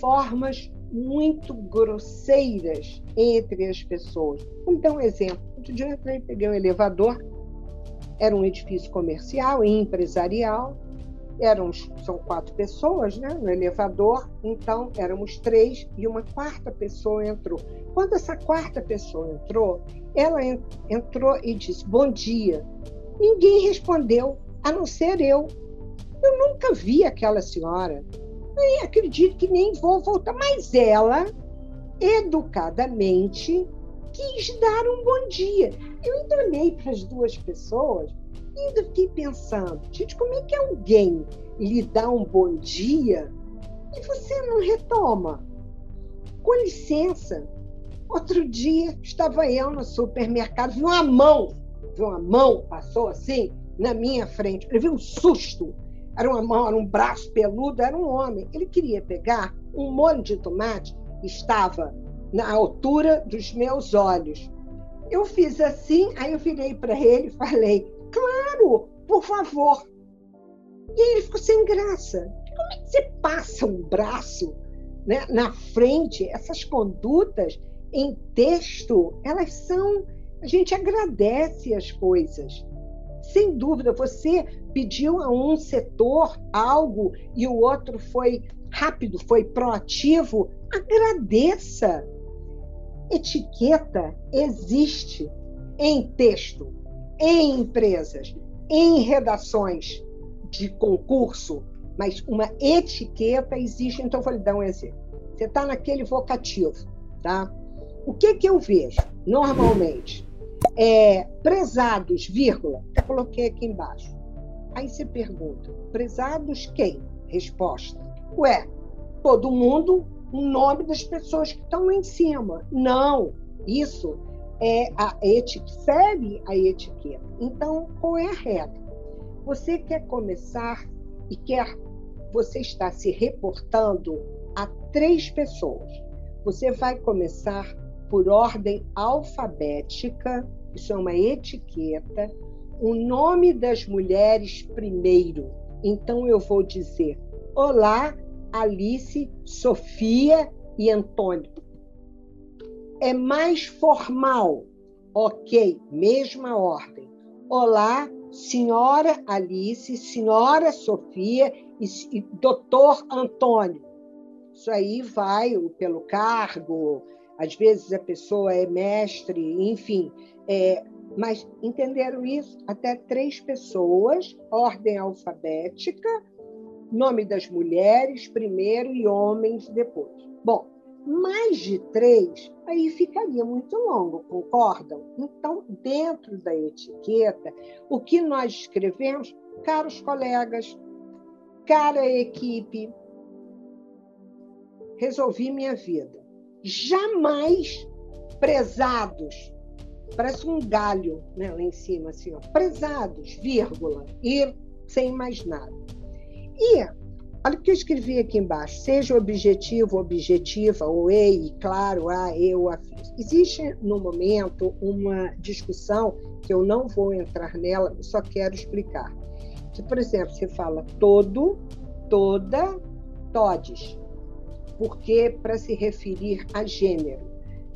Speaker 2: formas muito grosseiras entre as pessoas. Vamos dar um exemplo. Outro dia eu entrei, peguei um elevador, era um edifício comercial e empresarial, éramos, são quatro pessoas né, no elevador, então éramos três e uma quarta pessoa entrou. Quando essa quarta pessoa entrou, ela entrou e disse bom dia. Ninguém respondeu, a não ser eu. Eu nunca vi aquela senhora. Nem acredito que nem vou voltar. Mas ela, educadamente, quis dar um bom dia. Eu olhei para as duas pessoas ainda fiquei pensando, gente, como é que alguém lhe dá um bom dia e você não retoma? Com licença, Outro dia estava eu no supermercado, vi uma mão, vi uma mão, passou assim na minha frente. Eu vi um susto. Era uma mão, era um braço peludo, era um homem. Ele queria pegar um molho de tomate, estava na altura dos meus olhos. Eu fiz assim, aí eu virei para ele e falei: Claro, por favor. E ele ficou sem graça. Como Como é que você passa um braço né, na frente? Essas condutas em texto, elas são. A gente agradece as coisas. Sem dúvida, você pediu a um setor algo e o outro foi rápido, foi proativo. Agradeça. Etiqueta existe em texto, em empresas, em redações de concurso, mas uma etiqueta existe. Então, eu vou lhe dar um exemplo. Você está naquele vocativo, tá? O que, que eu vejo normalmente? É, prezados, vírgula, até coloquei aqui embaixo. Aí você pergunta, prezados quem? Resposta. Ué, todo mundo, o nome das pessoas que estão lá em cima. Não, isso é a etiqueta, segue a etiqueta. Então, qual é a regra? Você quer começar e quer, você está se reportando a três pessoas. Você vai começar por ordem alfabética, isso é uma etiqueta, o nome das mulheres primeiro. Então eu vou dizer: Olá, Alice, Sofia e Antônio. É mais formal. Ok, mesma ordem. Olá, senhora Alice, senhora Sofia e, e doutor Antônio. Isso aí vai pelo cargo, às vezes a pessoa é mestre, enfim. É, mas entenderam isso? Até três pessoas, ordem alfabética, nome das mulheres primeiro e homens depois. Bom, mais de três, aí ficaria muito longo, concordam? Então, dentro da etiqueta, o que nós escrevemos, caros colegas, cara equipe, resolvi minha vida jamais prezados. Parece um galho né, lá em cima, assim, ó. prezados, vírgula, e sem mais nada. E olha o que eu escrevi aqui embaixo: seja objetivo, objetiva, ou ei, claro, a, eu, a. Existe no momento uma discussão que eu não vou entrar nela, só quero explicar. Que, por exemplo, você fala todo, toda, todes porque para se referir a gênero.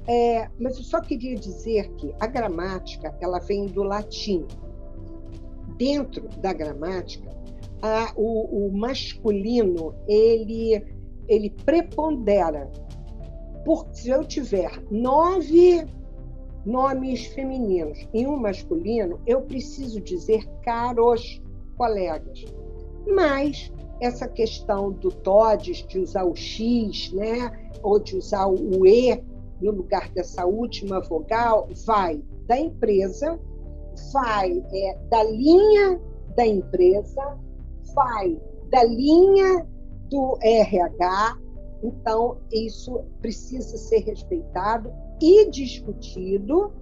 Speaker 2: É, mas eu só queria dizer que a gramática ela vem do latim. Dentro da gramática, a, o, o masculino ele ele prepondera. Porque se eu tiver nove nomes femininos e um masculino, eu preciso dizer caros colegas. Mas essa questão do TODES, de usar o X, né, ou de usar o E no lugar dessa última vogal, vai da empresa, vai é, da linha da empresa, vai da linha do RH. Então, isso precisa ser respeitado e discutido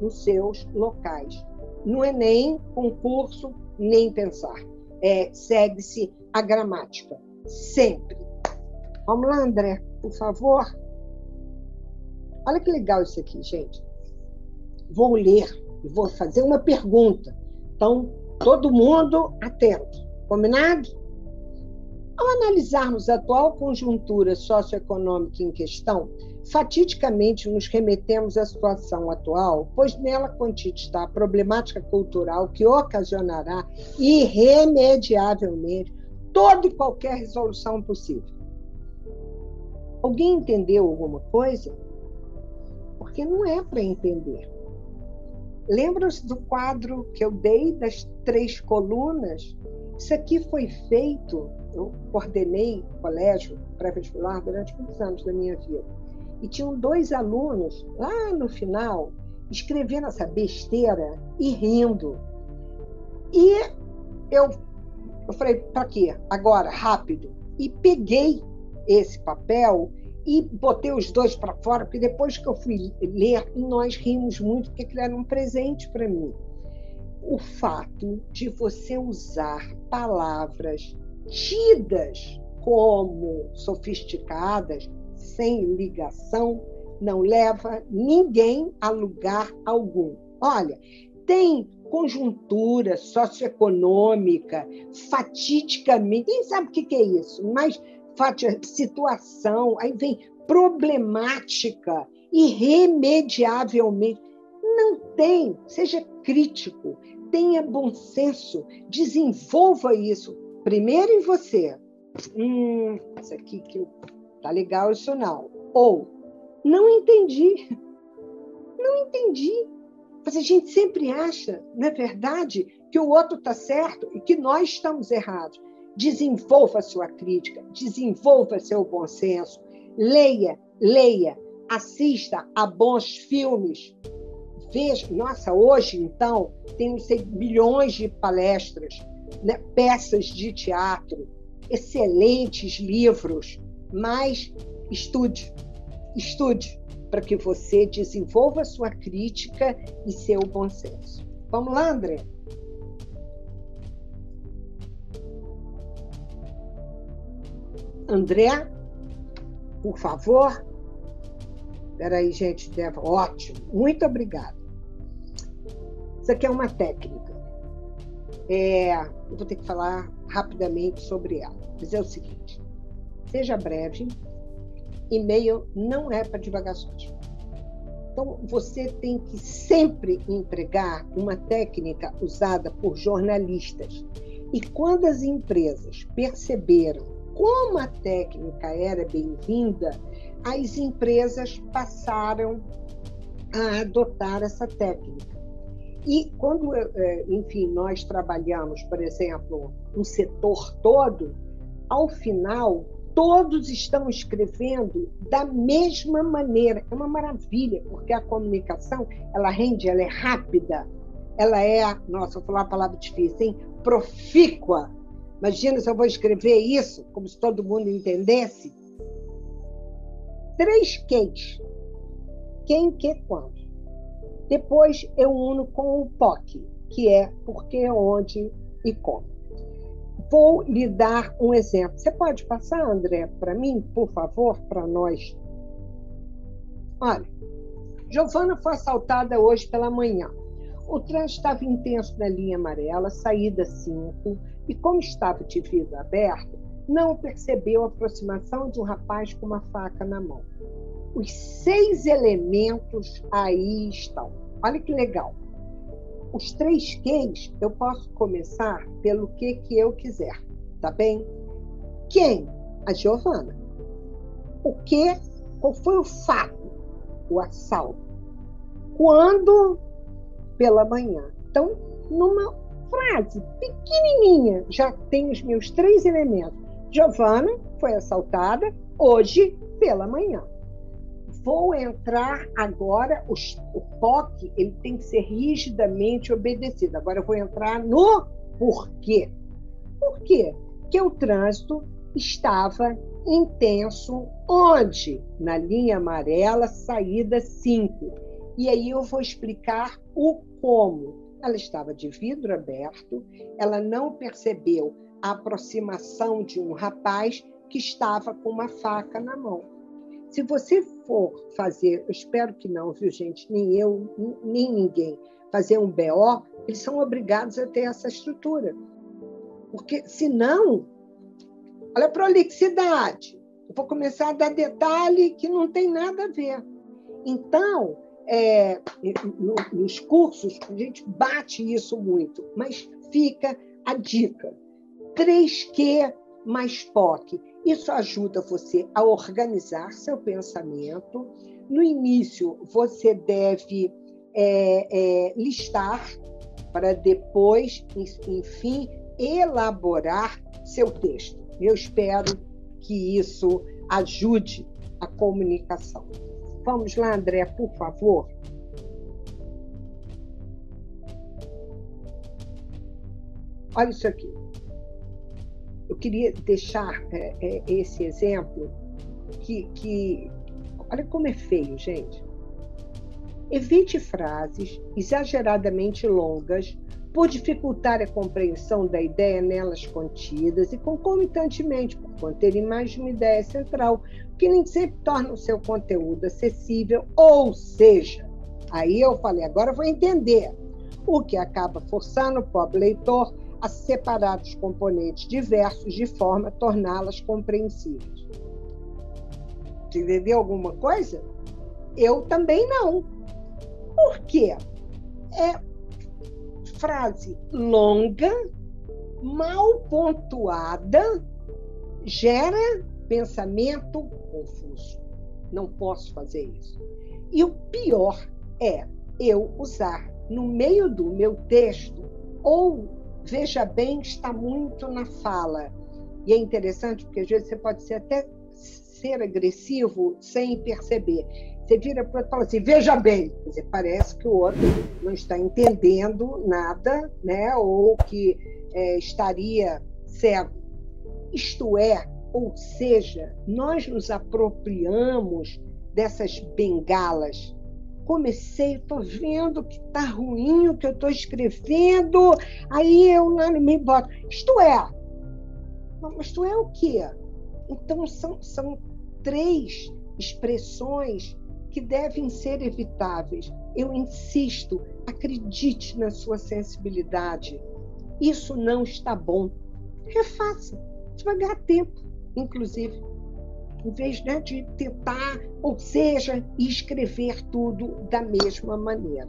Speaker 2: nos seus locais. No Enem, concurso, nem pensar. É, Segue-se a gramática, sempre. Vamos lá, André, por favor. Olha que legal isso aqui, gente. Vou ler e vou fazer uma pergunta. Então, todo mundo atento. Combinado? Ao analisarmos a atual conjuntura socioeconômica em questão, fatidicamente nos remetemos à situação atual, pois nela contida está a problemática cultural que ocasionará irremediavelmente toda e qualquer resolução possível. Alguém entendeu alguma coisa? Porque não é para entender. Lembram-se do quadro que eu dei das três colunas? Isso aqui foi feito, eu coordenei colégio pré-vestibular durante muitos anos da minha vida. E tinham dois alunos lá no final escrevendo essa besteira e rindo. E eu eu falei, para quê? Agora, rápido. E peguei esse papel e botei os dois para fora, porque depois que eu fui ler, nós rimos muito, porque aquilo era um presente para mim. O fato de você usar palavras tidas como sofisticadas, sem ligação, não leva ninguém a lugar algum. Olha, tem conjuntura socioeconômica, fatidicamente, quem sabe o que é isso? Mas situação, aí vem problemática, irremediavelmente. Não tem, seja crítico, tenha bom senso, desenvolva isso. Primeiro em você. Hum, isso aqui que tá legal, isso não. Ou, não entendi. Não entendi. Mas a gente sempre acha, na é verdade, que o outro está certo e que nós estamos errados. Desenvolva sua crítica, desenvolva seu bom senso, leia, leia, assista a bons filmes. Veja, nossa, hoje então tem sei, milhões de palestras, né, peças de teatro, excelentes livros, mas estude, estude para que você desenvolva sua crítica e seu bom senso. Vamos lá, André? André, por favor. Espera aí, gente. Deve... Ótimo. Muito obrigada. Isso aqui é uma técnica. É... Eu vou ter que falar rapidamente sobre ela. Dizer o seguinte: seja breve, e-mail não é para divagações. Então, você tem que sempre entregar uma técnica usada por jornalistas. E quando as empresas perceberam como a técnica era bem-vinda, as empresas passaram a adotar essa técnica. E quando, eh, enfim, nós trabalhamos, por exemplo, um setor todo, ao final todos estão escrevendo da mesma maneira. É uma maravilha, porque a comunicação, ela rende, ela é rápida, ela é, nossa, vou falar uma palavra difícil, hein? profícua. Imagina se eu vou escrever isso, como se todo mundo entendesse. Três quens. Quem, que, quando. Depois eu uno com o POC, que é porque, onde e como. Vou lhe dar um exemplo. Você pode passar, André, para mim, por favor, para nós? Olha, Giovana foi assaltada hoje pela manhã. O trânsito estava intenso na linha amarela, saída 5, e como estava de vidro aberto, não percebeu a aproximação de um rapaz com uma faca na mão. Os seis elementos aí estão. Olha que legal os três quens, eu posso começar pelo que, que eu quiser, tá bem? Quem? A Giovana. O que? Qual foi o fato? O assalto. Quando? Pela manhã. Então, numa frase pequenininha, já tem os meus três elementos. Giovana foi assaltada hoje pela manhã vou entrar agora, o, o POC ele tem que ser rigidamente obedecido. Agora eu vou entrar no porquê. Por quê? Porque o trânsito estava intenso onde? Na linha amarela, saída 5. E aí eu vou explicar o como. Ela estava de vidro aberto, ela não percebeu a aproximação de um rapaz que estava com uma faca na mão. Se você for fazer, eu espero que não, viu, gente? Nem eu, nem ninguém, fazer um BO, eles são obrigados a ter essa estrutura. Porque, senão, olha a prolixidade. Eu vou começar a dar detalhe que não tem nada a ver. Então, é, no, nos cursos, a gente bate isso muito, mas fica a dica. 3Q mais POC. Isso ajuda você a organizar seu pensamento. No início, você deve é, é, listar para depois, enfim, elaborar seu texto. Eu espero que isso ajude a comunicação. Vamos lá, André, por favor. Olha isso aqui eu queria deixar é, é, esse exemplo que, que. Olha como é feio, gente. Evite frases exageradamente longas por dificultar a compreensão da ideia nelas contidas e concomitantemente por conterem mais de uma ideia central, que nem sempre torna o seu conteúdo acessível, ou seja, aí eu falei, agora eu vou entender. o que acaba forçando o pobre leitor a separar os componentes diversos de forma a torná-las compreensíveis. Entendeu alguma coisa? Eu também não. Por quê? É frase longa, mal pontuada, gera pensamento confuso. Não posso fazer isso. E o pior é eu usar no meio do meu texto ou veja bem está muito na fala. E é interessante porque às vezes você pode ser até ser agressivo sem perceber. Você vira para o outro e fala assim, veja bem. Quer dizer, parece que o outro não está entendendo nada, né? ou que é, estaria cego. Isto é, ou seja, nós nos apropriamos dessas bengalas. Comecei, estou vendo que está ruim o que eu estou escrevendo, aí eu lá me boto. Isto é. Mas isto é o quê? Então, são, são três expressões que devem ser evitáveis. Eu insisto, acredite na sua sensibilidade. Isso não está bom. Refaça. Ganhar tempo, inclusive. Em vez né, de tentar, ou seja, escrever tudo da mesma maneira.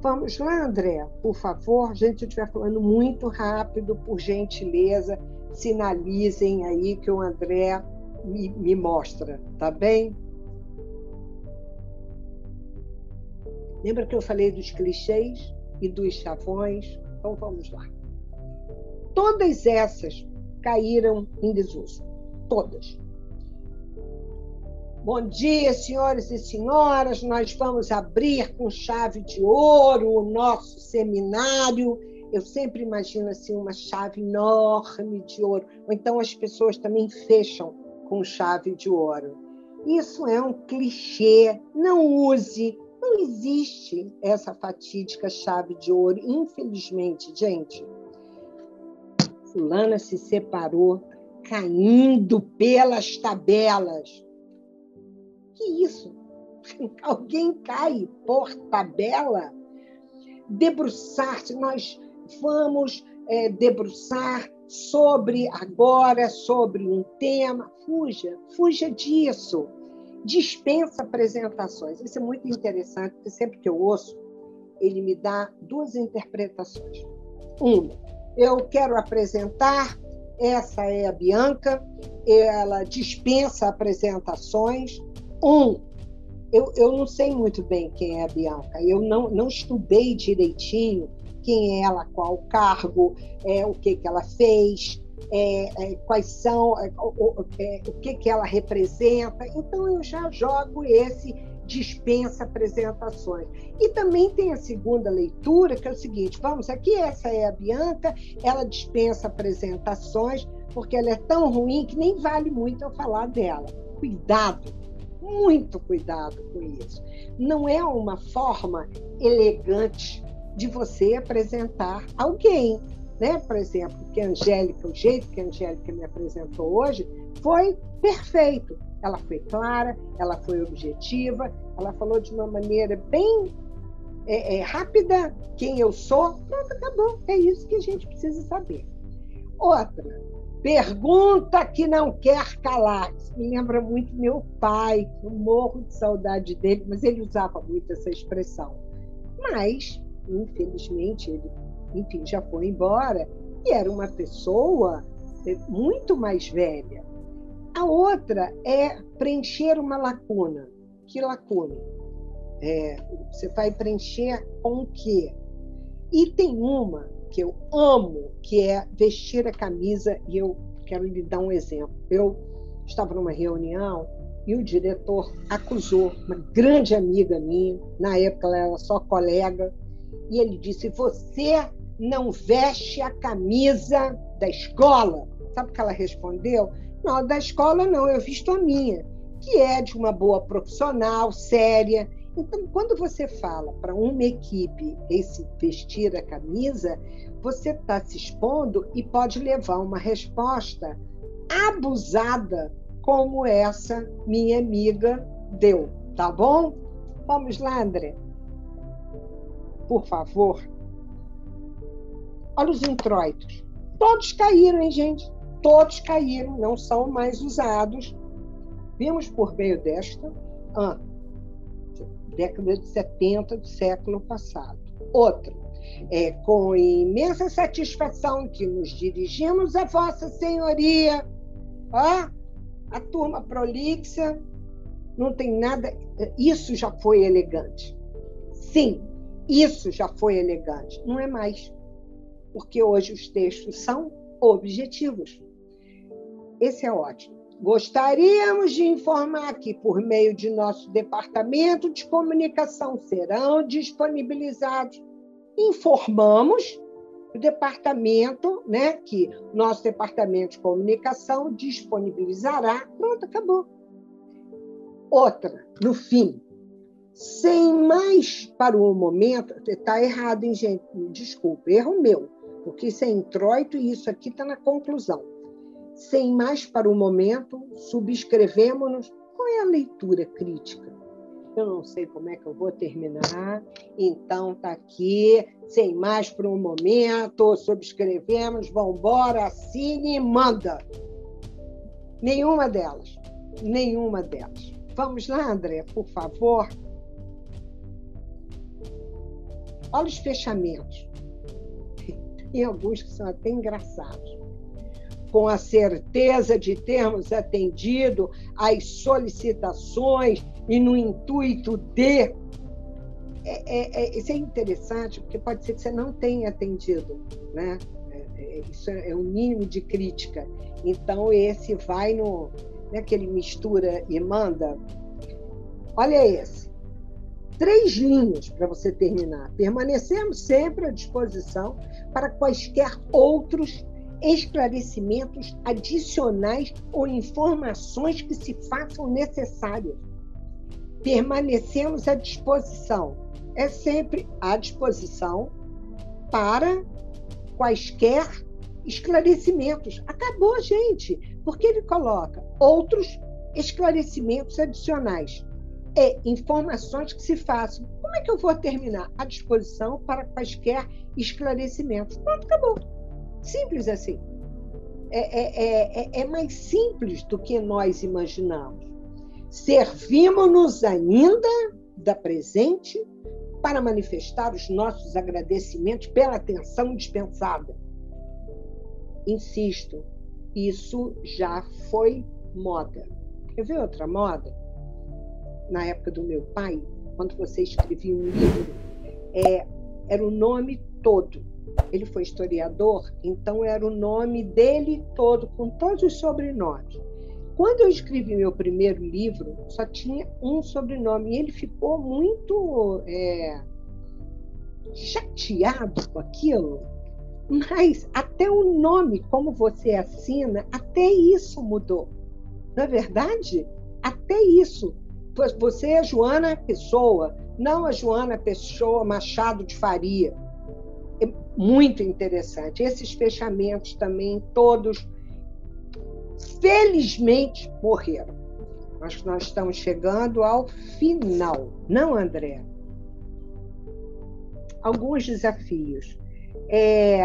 Speaker 2: Vamos lá, André, por favor. Gente, eu estiver falando muito rápido, por gentileza, sinalizem aí que o André me, me mostra, tá bem? Lembra que eu falei dos clichês e dos chavões? Então vamos lá. Todas essas caíram em desuso. Todas. Bom dia, senhores e senhoras. Nós vamos abrir com chave de ouro o nosso seminário. Eu sempre imagino assim uma chave enorme de ouro. Ou então as pessoas também fecham com chave de ouro. Isso é um clichê. Não use não existe essa fatídica chave de ouro, infelizmente, gente. Fulana se separou caindo pelas tabelas. Que isso? Alguém cai por tabela? Debruçar-se, nós vamos é, debruçar sobre agora, sobre um tema. Fuja, fuja disso dispensa apresentações. Isso é muito interessante, porque sempre que eu ouço, ele me dá duas interpretações. Uma, eu quero apresentar, essa é a Bianca, ela dispensa apresentações. Um, eu, eu não sei muito bem quem é a Bianca, eu não, não estudei direitinho quem é ela, qual cargo, é, o que, que ela fez, é, é, quais são, é, o, é, o que, que ela representa. Então, eu já jogo esse dispensa apresentações. E também tem a segunda leitura, que é o seguinte: vamos, aqui essa é a Bianca, ela dispensa apresentações, porque ela é tão ruim que nem vale muito eu falar dela. Cuidado, muito cuidado com isso. Não é uma forma elegante de você apresentar alguém né? Por exemplo, que a Angélica, o jeito que a Angélica me apresentou hoje foi perfeito. Ela foi clara, ela foi objetiva, ela falou de uma maneira bem é, é, rápida quem eu sou. Pronto, acabou. É isso que a gente precisa saber. Outra, pergunta que não quer calar. Isso me lembra muito meu pai, eu morro de saudade dele, mas ele usava muito essa expressão. Mas, infelizmente, ele enfim, já foi embora, e era uma pessoa é, muito mais velha. A outra é preencher uma lacuna. Que lacuna? É, você vai preencher com o quê? E tem uma que eu amo, que é vestir a camisa, e eu quero lhe dar um exemplo. Eu estava numa reunião e o diretor acusou uma grande amiga minha, na época ela era só colega, e ele disse: Você não veste a camisa da escola. Sabe o que ela respondeu? Não, da escola não, eu visto a minha, que é de uma boa profissional, séria. Então, quando você fala para uma equipe esse vestir a camisa, você está se expondo e pode levar uma resposta abusada, como essa minha amiga deu, tá bom? Vamos lá, André. por favor. Olha os introitos. Todos caíram, hein, gente? Todos caíram, não são mais usados. Vimos por meio desta ah, década de 70 do século passado. Outra, é com imensa satisfação que nos dirigimos a Vossa Senhoria. Ó, a turma prolixa, não tem nada. Isso já foi elegante. Sim, isso já foi elegante. Não é mais. Porque hoje os textos são objetivos. Esse é ótimo. Gostaríamos de informar que, por meio de nosso departamento de comunicação, serão disponibilizados. Informamos o departamento, né, que nosso departamento de comunicação disponibilizará. Pronto, acabou. Outra, no fim, sem mais para o momento, está errado, hein, gente? Desculpa, erro meu, porque isso é introito e isso aqui está na conclusão sem mais para o momento, subscrevemos-nos. Qual é a leitura crítica? Eu não sei como é que eu vou terminar, então está aqui, sem mais para um momento, subscrevemos, vamos embora, assine e manda. Nenhuma delas, nenhuma delas. Vamos lá, André, por favor. Olha os fechamentos. Tem alguns que são até engraçados com a certeza de termos atendido às solicitações e no intuito de. É, é, é, isso é interessante, porque pode ser que você não tenha atendido, né? É, é, isso é, o mínimo de crítica. Então, esse vai no. Né, que ele mistura e manda. Olha esse. Três linhas para você terminar. Permanecemos sempre à disposição para quaisquer outros esclarecimentos adicionais ou informações que se façam necessárias. Permanecemos à disposição. É sempre à disposição para quaisquer esclarecimentos. Acabou, gente, porque ele coloca outros esclarecimentos adicionais. É informações que se façam. Como é que eu vou terminar? À disposição para quaisquer esclarecimentos. Pronto, acabou. Simples assim. É, é, é, é mais simples do que nós imaginamos. Servimos-nos ainda da presente para manifestar os nossos agradecimentos pela atenção dispensada. Insisto, isso já foi moda. Quer ver outra moda? Na época do meu pai, quando você escrevia um livro, é, era o nome todo ele foi historiador, então era o nome dele todo, com todos os sobrenomes. Quando eu escrevi meu primeiro livro, só tinha um sobrenome e ele ficou muito é, chateado com aquilo. Mas até o nome, como você assina, até isso mudou. Não é verdade? Até isso. Você é Joana Pessoa, não a Joana Pessoa Machado de Faria muito interessante. Esses fechamentos também, todos, felizmente, morreram. Acho que nós estamos chegando ao final, não, André? Alguns desafios. É,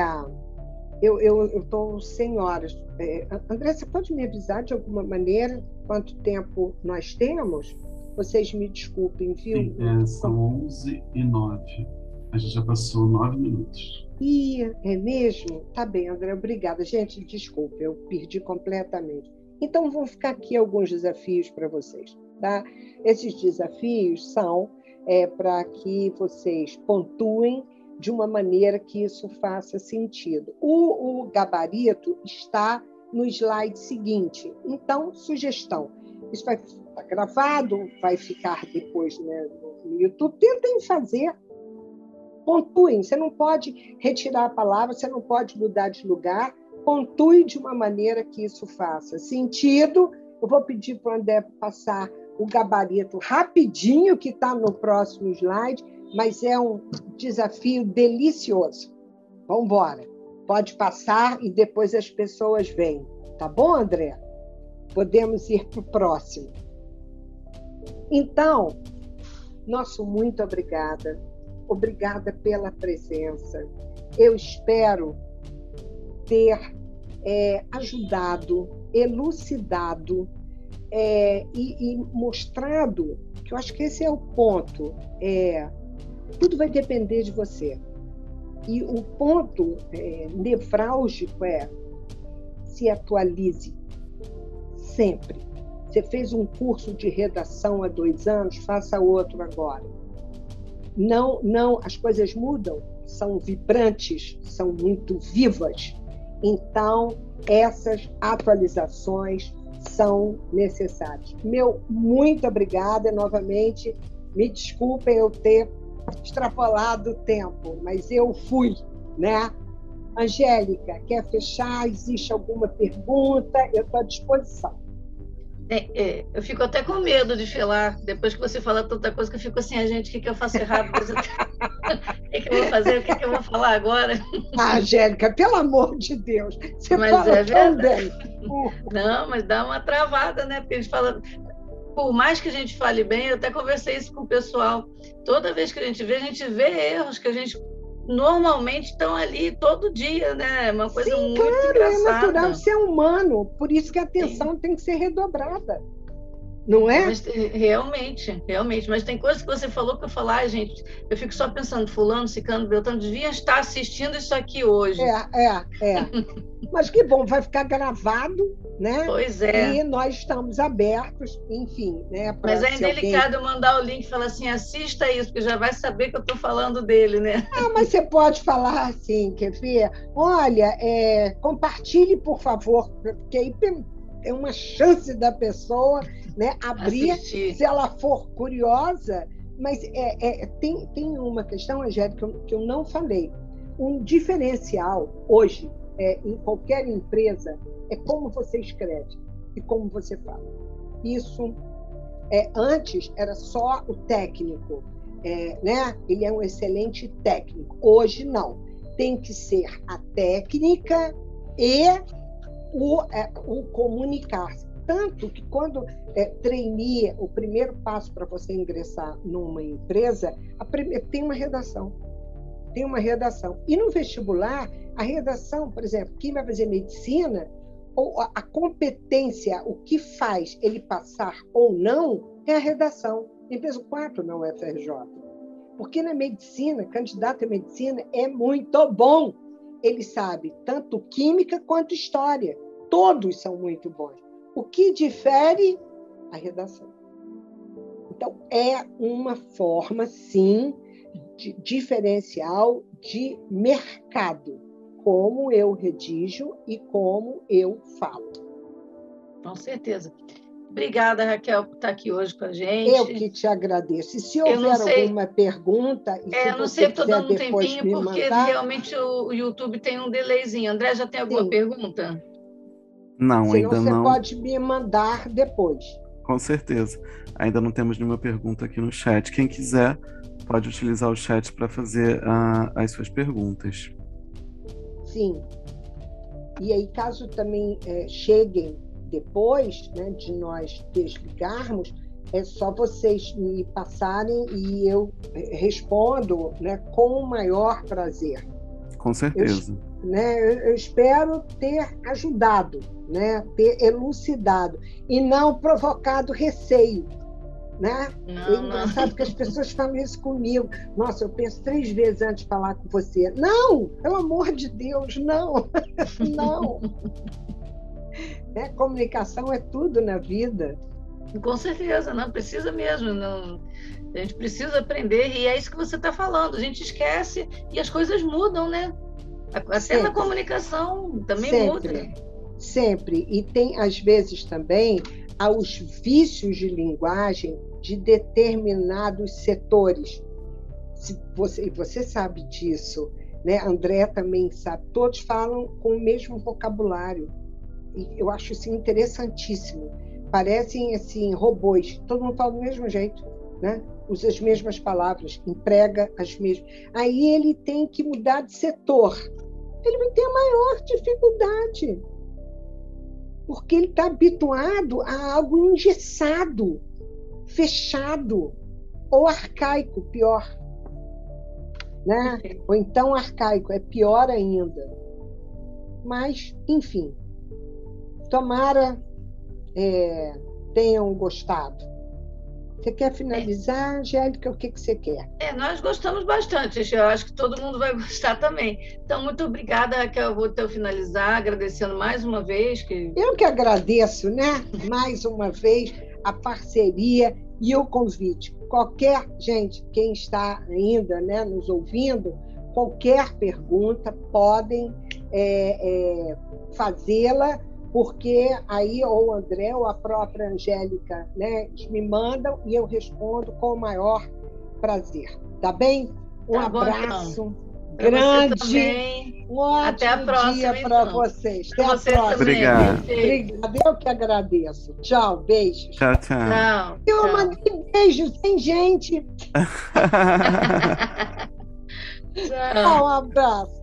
Speaker 2: eu estou sem horas. É, André, você pode me avisar de alguma maneira quanto tempo nós temos? Vocês me desculpem, viu?
Speaker 3: Sim, é, são 11 e 9. A gente já passou nove minutos.
Speaker 2: Ih, é mesmo? Tá bem, André, obrigada. Gente, desculpe, eu perdi completamente. Então, vão ficar aqui alguns desafios para vocês. Tá? Esses desafios são é, para que vocês pontuem de uma maneira que isso faça sentido. O, o gabarito está no slide seguinte. Então, sugestão. Isso vai estar gravado, vai ficar depois né, no YouTube. Tentem fazer Pontuem, você não pode retirar a palavra, você não pode mudar de lugar. Pontue de uma maneira que isso faça sentido. Eu vou pedir para o André passar o gabarito rapidinho, que está no próximo slide, mas é um desafio delicioso. Vamos embora. Pode passar e depois as pessoas vêm. Tá bom, André? Podemos ir para o próximo. Então, nosso muito obrigada obrigada pela presença. Eu espero ter é, ajudado, elucidado é, e, e, mostrado que eu acho que esse é o ponto. É, tudo vai depender de você. E o ponto é, nevrálgico é se atualize sempre. Você fez um curso de redação há dois anos, faça outro agora. Não, não, as coisas mudam, são vibrantes, são muito vivas. Então, essas atualizações são necessárias. Meu muito obrigada novamente. Me desculpem eu ter extrapolado o tempo, mas eu fui, né? Angélica, quer fechar? Existe alguma pergunta? Eu estou à disposição.
Speaker 1: É, é, eu fico até com medo de falar, depois que você fala tanta coisa, que eu fico assim, a gente, o que, que eu faço errado? o que, que eu vou fazer? O que, que eu vou falar agora?
Speaker 2: Ah, Angélica, pelo amor de Deus, você
Speaker 1: mas
Speaker 2: fala
Speaker 1: é tão bem. Não, mas dá uma travada, né? Porque eles falam, por mais que a gente fale bem, eu até conversei isso com o pessoal. Toda vez que a gente vê, a gente vê erros que a gente normalmente estão ali todo dia, né? É uma coisa Sim, muito claro, engraçada.
Speaker 2: é natural ser humano, por isso que a atenção Sim. tem que ser redobrada. Não é?
Speaker 1: Mas, realmente, realmente. Mas tem coisas que você falou que eu falar, ah, gente, eu fico só pensando, fulano, cicano, beltrano, devia estar assistindo isso aqui hoje.
Speaker 2: É, é, é. Mas que bom, vai ficar gravado, né?
Speaker 1: Pois é.
Speaker 2: E nós estamos abertos, enfim, né?
Speaker 1: Mas é indelicado alguém... mandar o link e falar assim, assista isso, porque já vai saber que eu estou falando dele, né?
Speaker 2: Ah, mas você pode falar assim, quer ver? Olha, é, compartilhe, por favor, porque aí tem uma chance da pessoa né, abrir, Assistir. se ela for curiosa. Mas é, é, tem, tem uma questão, Angélica, que eu, que eu não falei. Um diferencial hoje, é, em qualquer empresa, é como você escreve e como você fala. Isso, é, antes, era só o técnico. É, né? Ele é um excelente técnico. Hoje, não. Tem que ser a técnica e o, é, o comunicar. Tanto que quando é, o primeiro passo para você ingressar numa empresa, tem uma redação. Tem uma redação. E no vestibular, a redação, por exemplo, quem vai fazer medicina, ou a, competência, o que faz ele passar ou não, é a redação. Em peso 4 na UFRJ. Porque na medicina, candidato a medicina é muito bom ele sabe tanto química quanto história. Todos são muito bons. O que difere? A redação. Então, é uma forma, sim, de diferencial de mercado, como eu redijo e como eu falo.
Speaker 1: Com certeza. Obrigada, Raquel, por estar aqui hoje com a gente.
Speaker 2: Eu que te agradeço. E se houver alguma pergunta, e
Speaker 1: é, se não sei, estou dando um tempinho, porque mandar... realmente o YouTube tem um delayzinho. André, já tem alguma Sim. pergunta?
Speaker 3: Não, Senão ainda
Speaker 2: você
Speaker 3: não.
Speaker 2: Você pode me mandar depois.
Speaker 3: Com certeza. Ainda não temos nenhuma pergunta aqui no chat. Quem quiser pode utilizar o chat para fazer uh, as suas perguntas.
Speaker 2: Sim. E aí, caso também é, cheguem depois né, de nós desligarmos, é só vocês me passarem e eu eh, respondo né, com o maior prazer.
Speaker 3: Com certeza.
Speaker 2: Eu, né, eu espero ter ajudado, né, ter elucidado e não provocado receio. Né? Não, é engraçado não. que as pessoas falam isso comigo. Nossa, eu penso três vezes antes de falar com você. Não, pelo amor de Deus, não, não. Né? Comunicação é tudo na vida.
Speaker 1: Com certeza, não precisa mesmo. Não, a gente precisa aprender e é isso que você está falando. A gente esquece e as coisas mudam, né? Até Sempre. na comunicação também
Speaker 2: Sempre.
Speaker 1: muda.
Speaker 2: Sempre. E tem, às vezes, também aos vícios de linguagem de determinados setores. Se você, você sabe disso, né? André também sabe. Todos falam com o mesmo vocabulário eu acho isso interessantíssimo. Parecem assim robôs, todo mundo fala do mesmo jeito, né? Usa as mesmas palavras, emprega as mesmas. Aí ele tem que mudar de setor. Ele vai ter a maior dificuldade, porque ele está habituado a algo engessado, fechado ou arcaico, pior. né? Ou então arcaico, é pior ainda. Mas, enfim, tomara é, tenham gostado. Você quer finalizar, Angélica? O que, que você quer?
Speaker 1: É, nós gostamos bastante. Eu acho que todo mundo vai gostar também. Então, muito obrigada, Raquel. Vou até finalizar agradecendo mais uma vez. Que...
Speaker 2: Eu que agradeço, né? Mais uma vez, a parceria e o convite. Qualquer gente, quem está ainda né, nos ouvindo, qualquer pergunta, podem é, é, fazê-la porque aí ou o André ou a própria Angélica né, me mandam e eu respondo com o maior prazer. Tá bem? Um tá abraço bom, então. grande. Um ótimo Até a próxima, dia para então. vocês. Até
Speaker 1: a próxima.
Speaker 3: Obrigada.
Speaker 2: Obrigada. Eu que agradeço. Tchau, beijos.
Speaker 3: Tchau, tchau. tchau
Speaker 2: eu tchau. mandei beijos, sem gente. tchau, um abraço.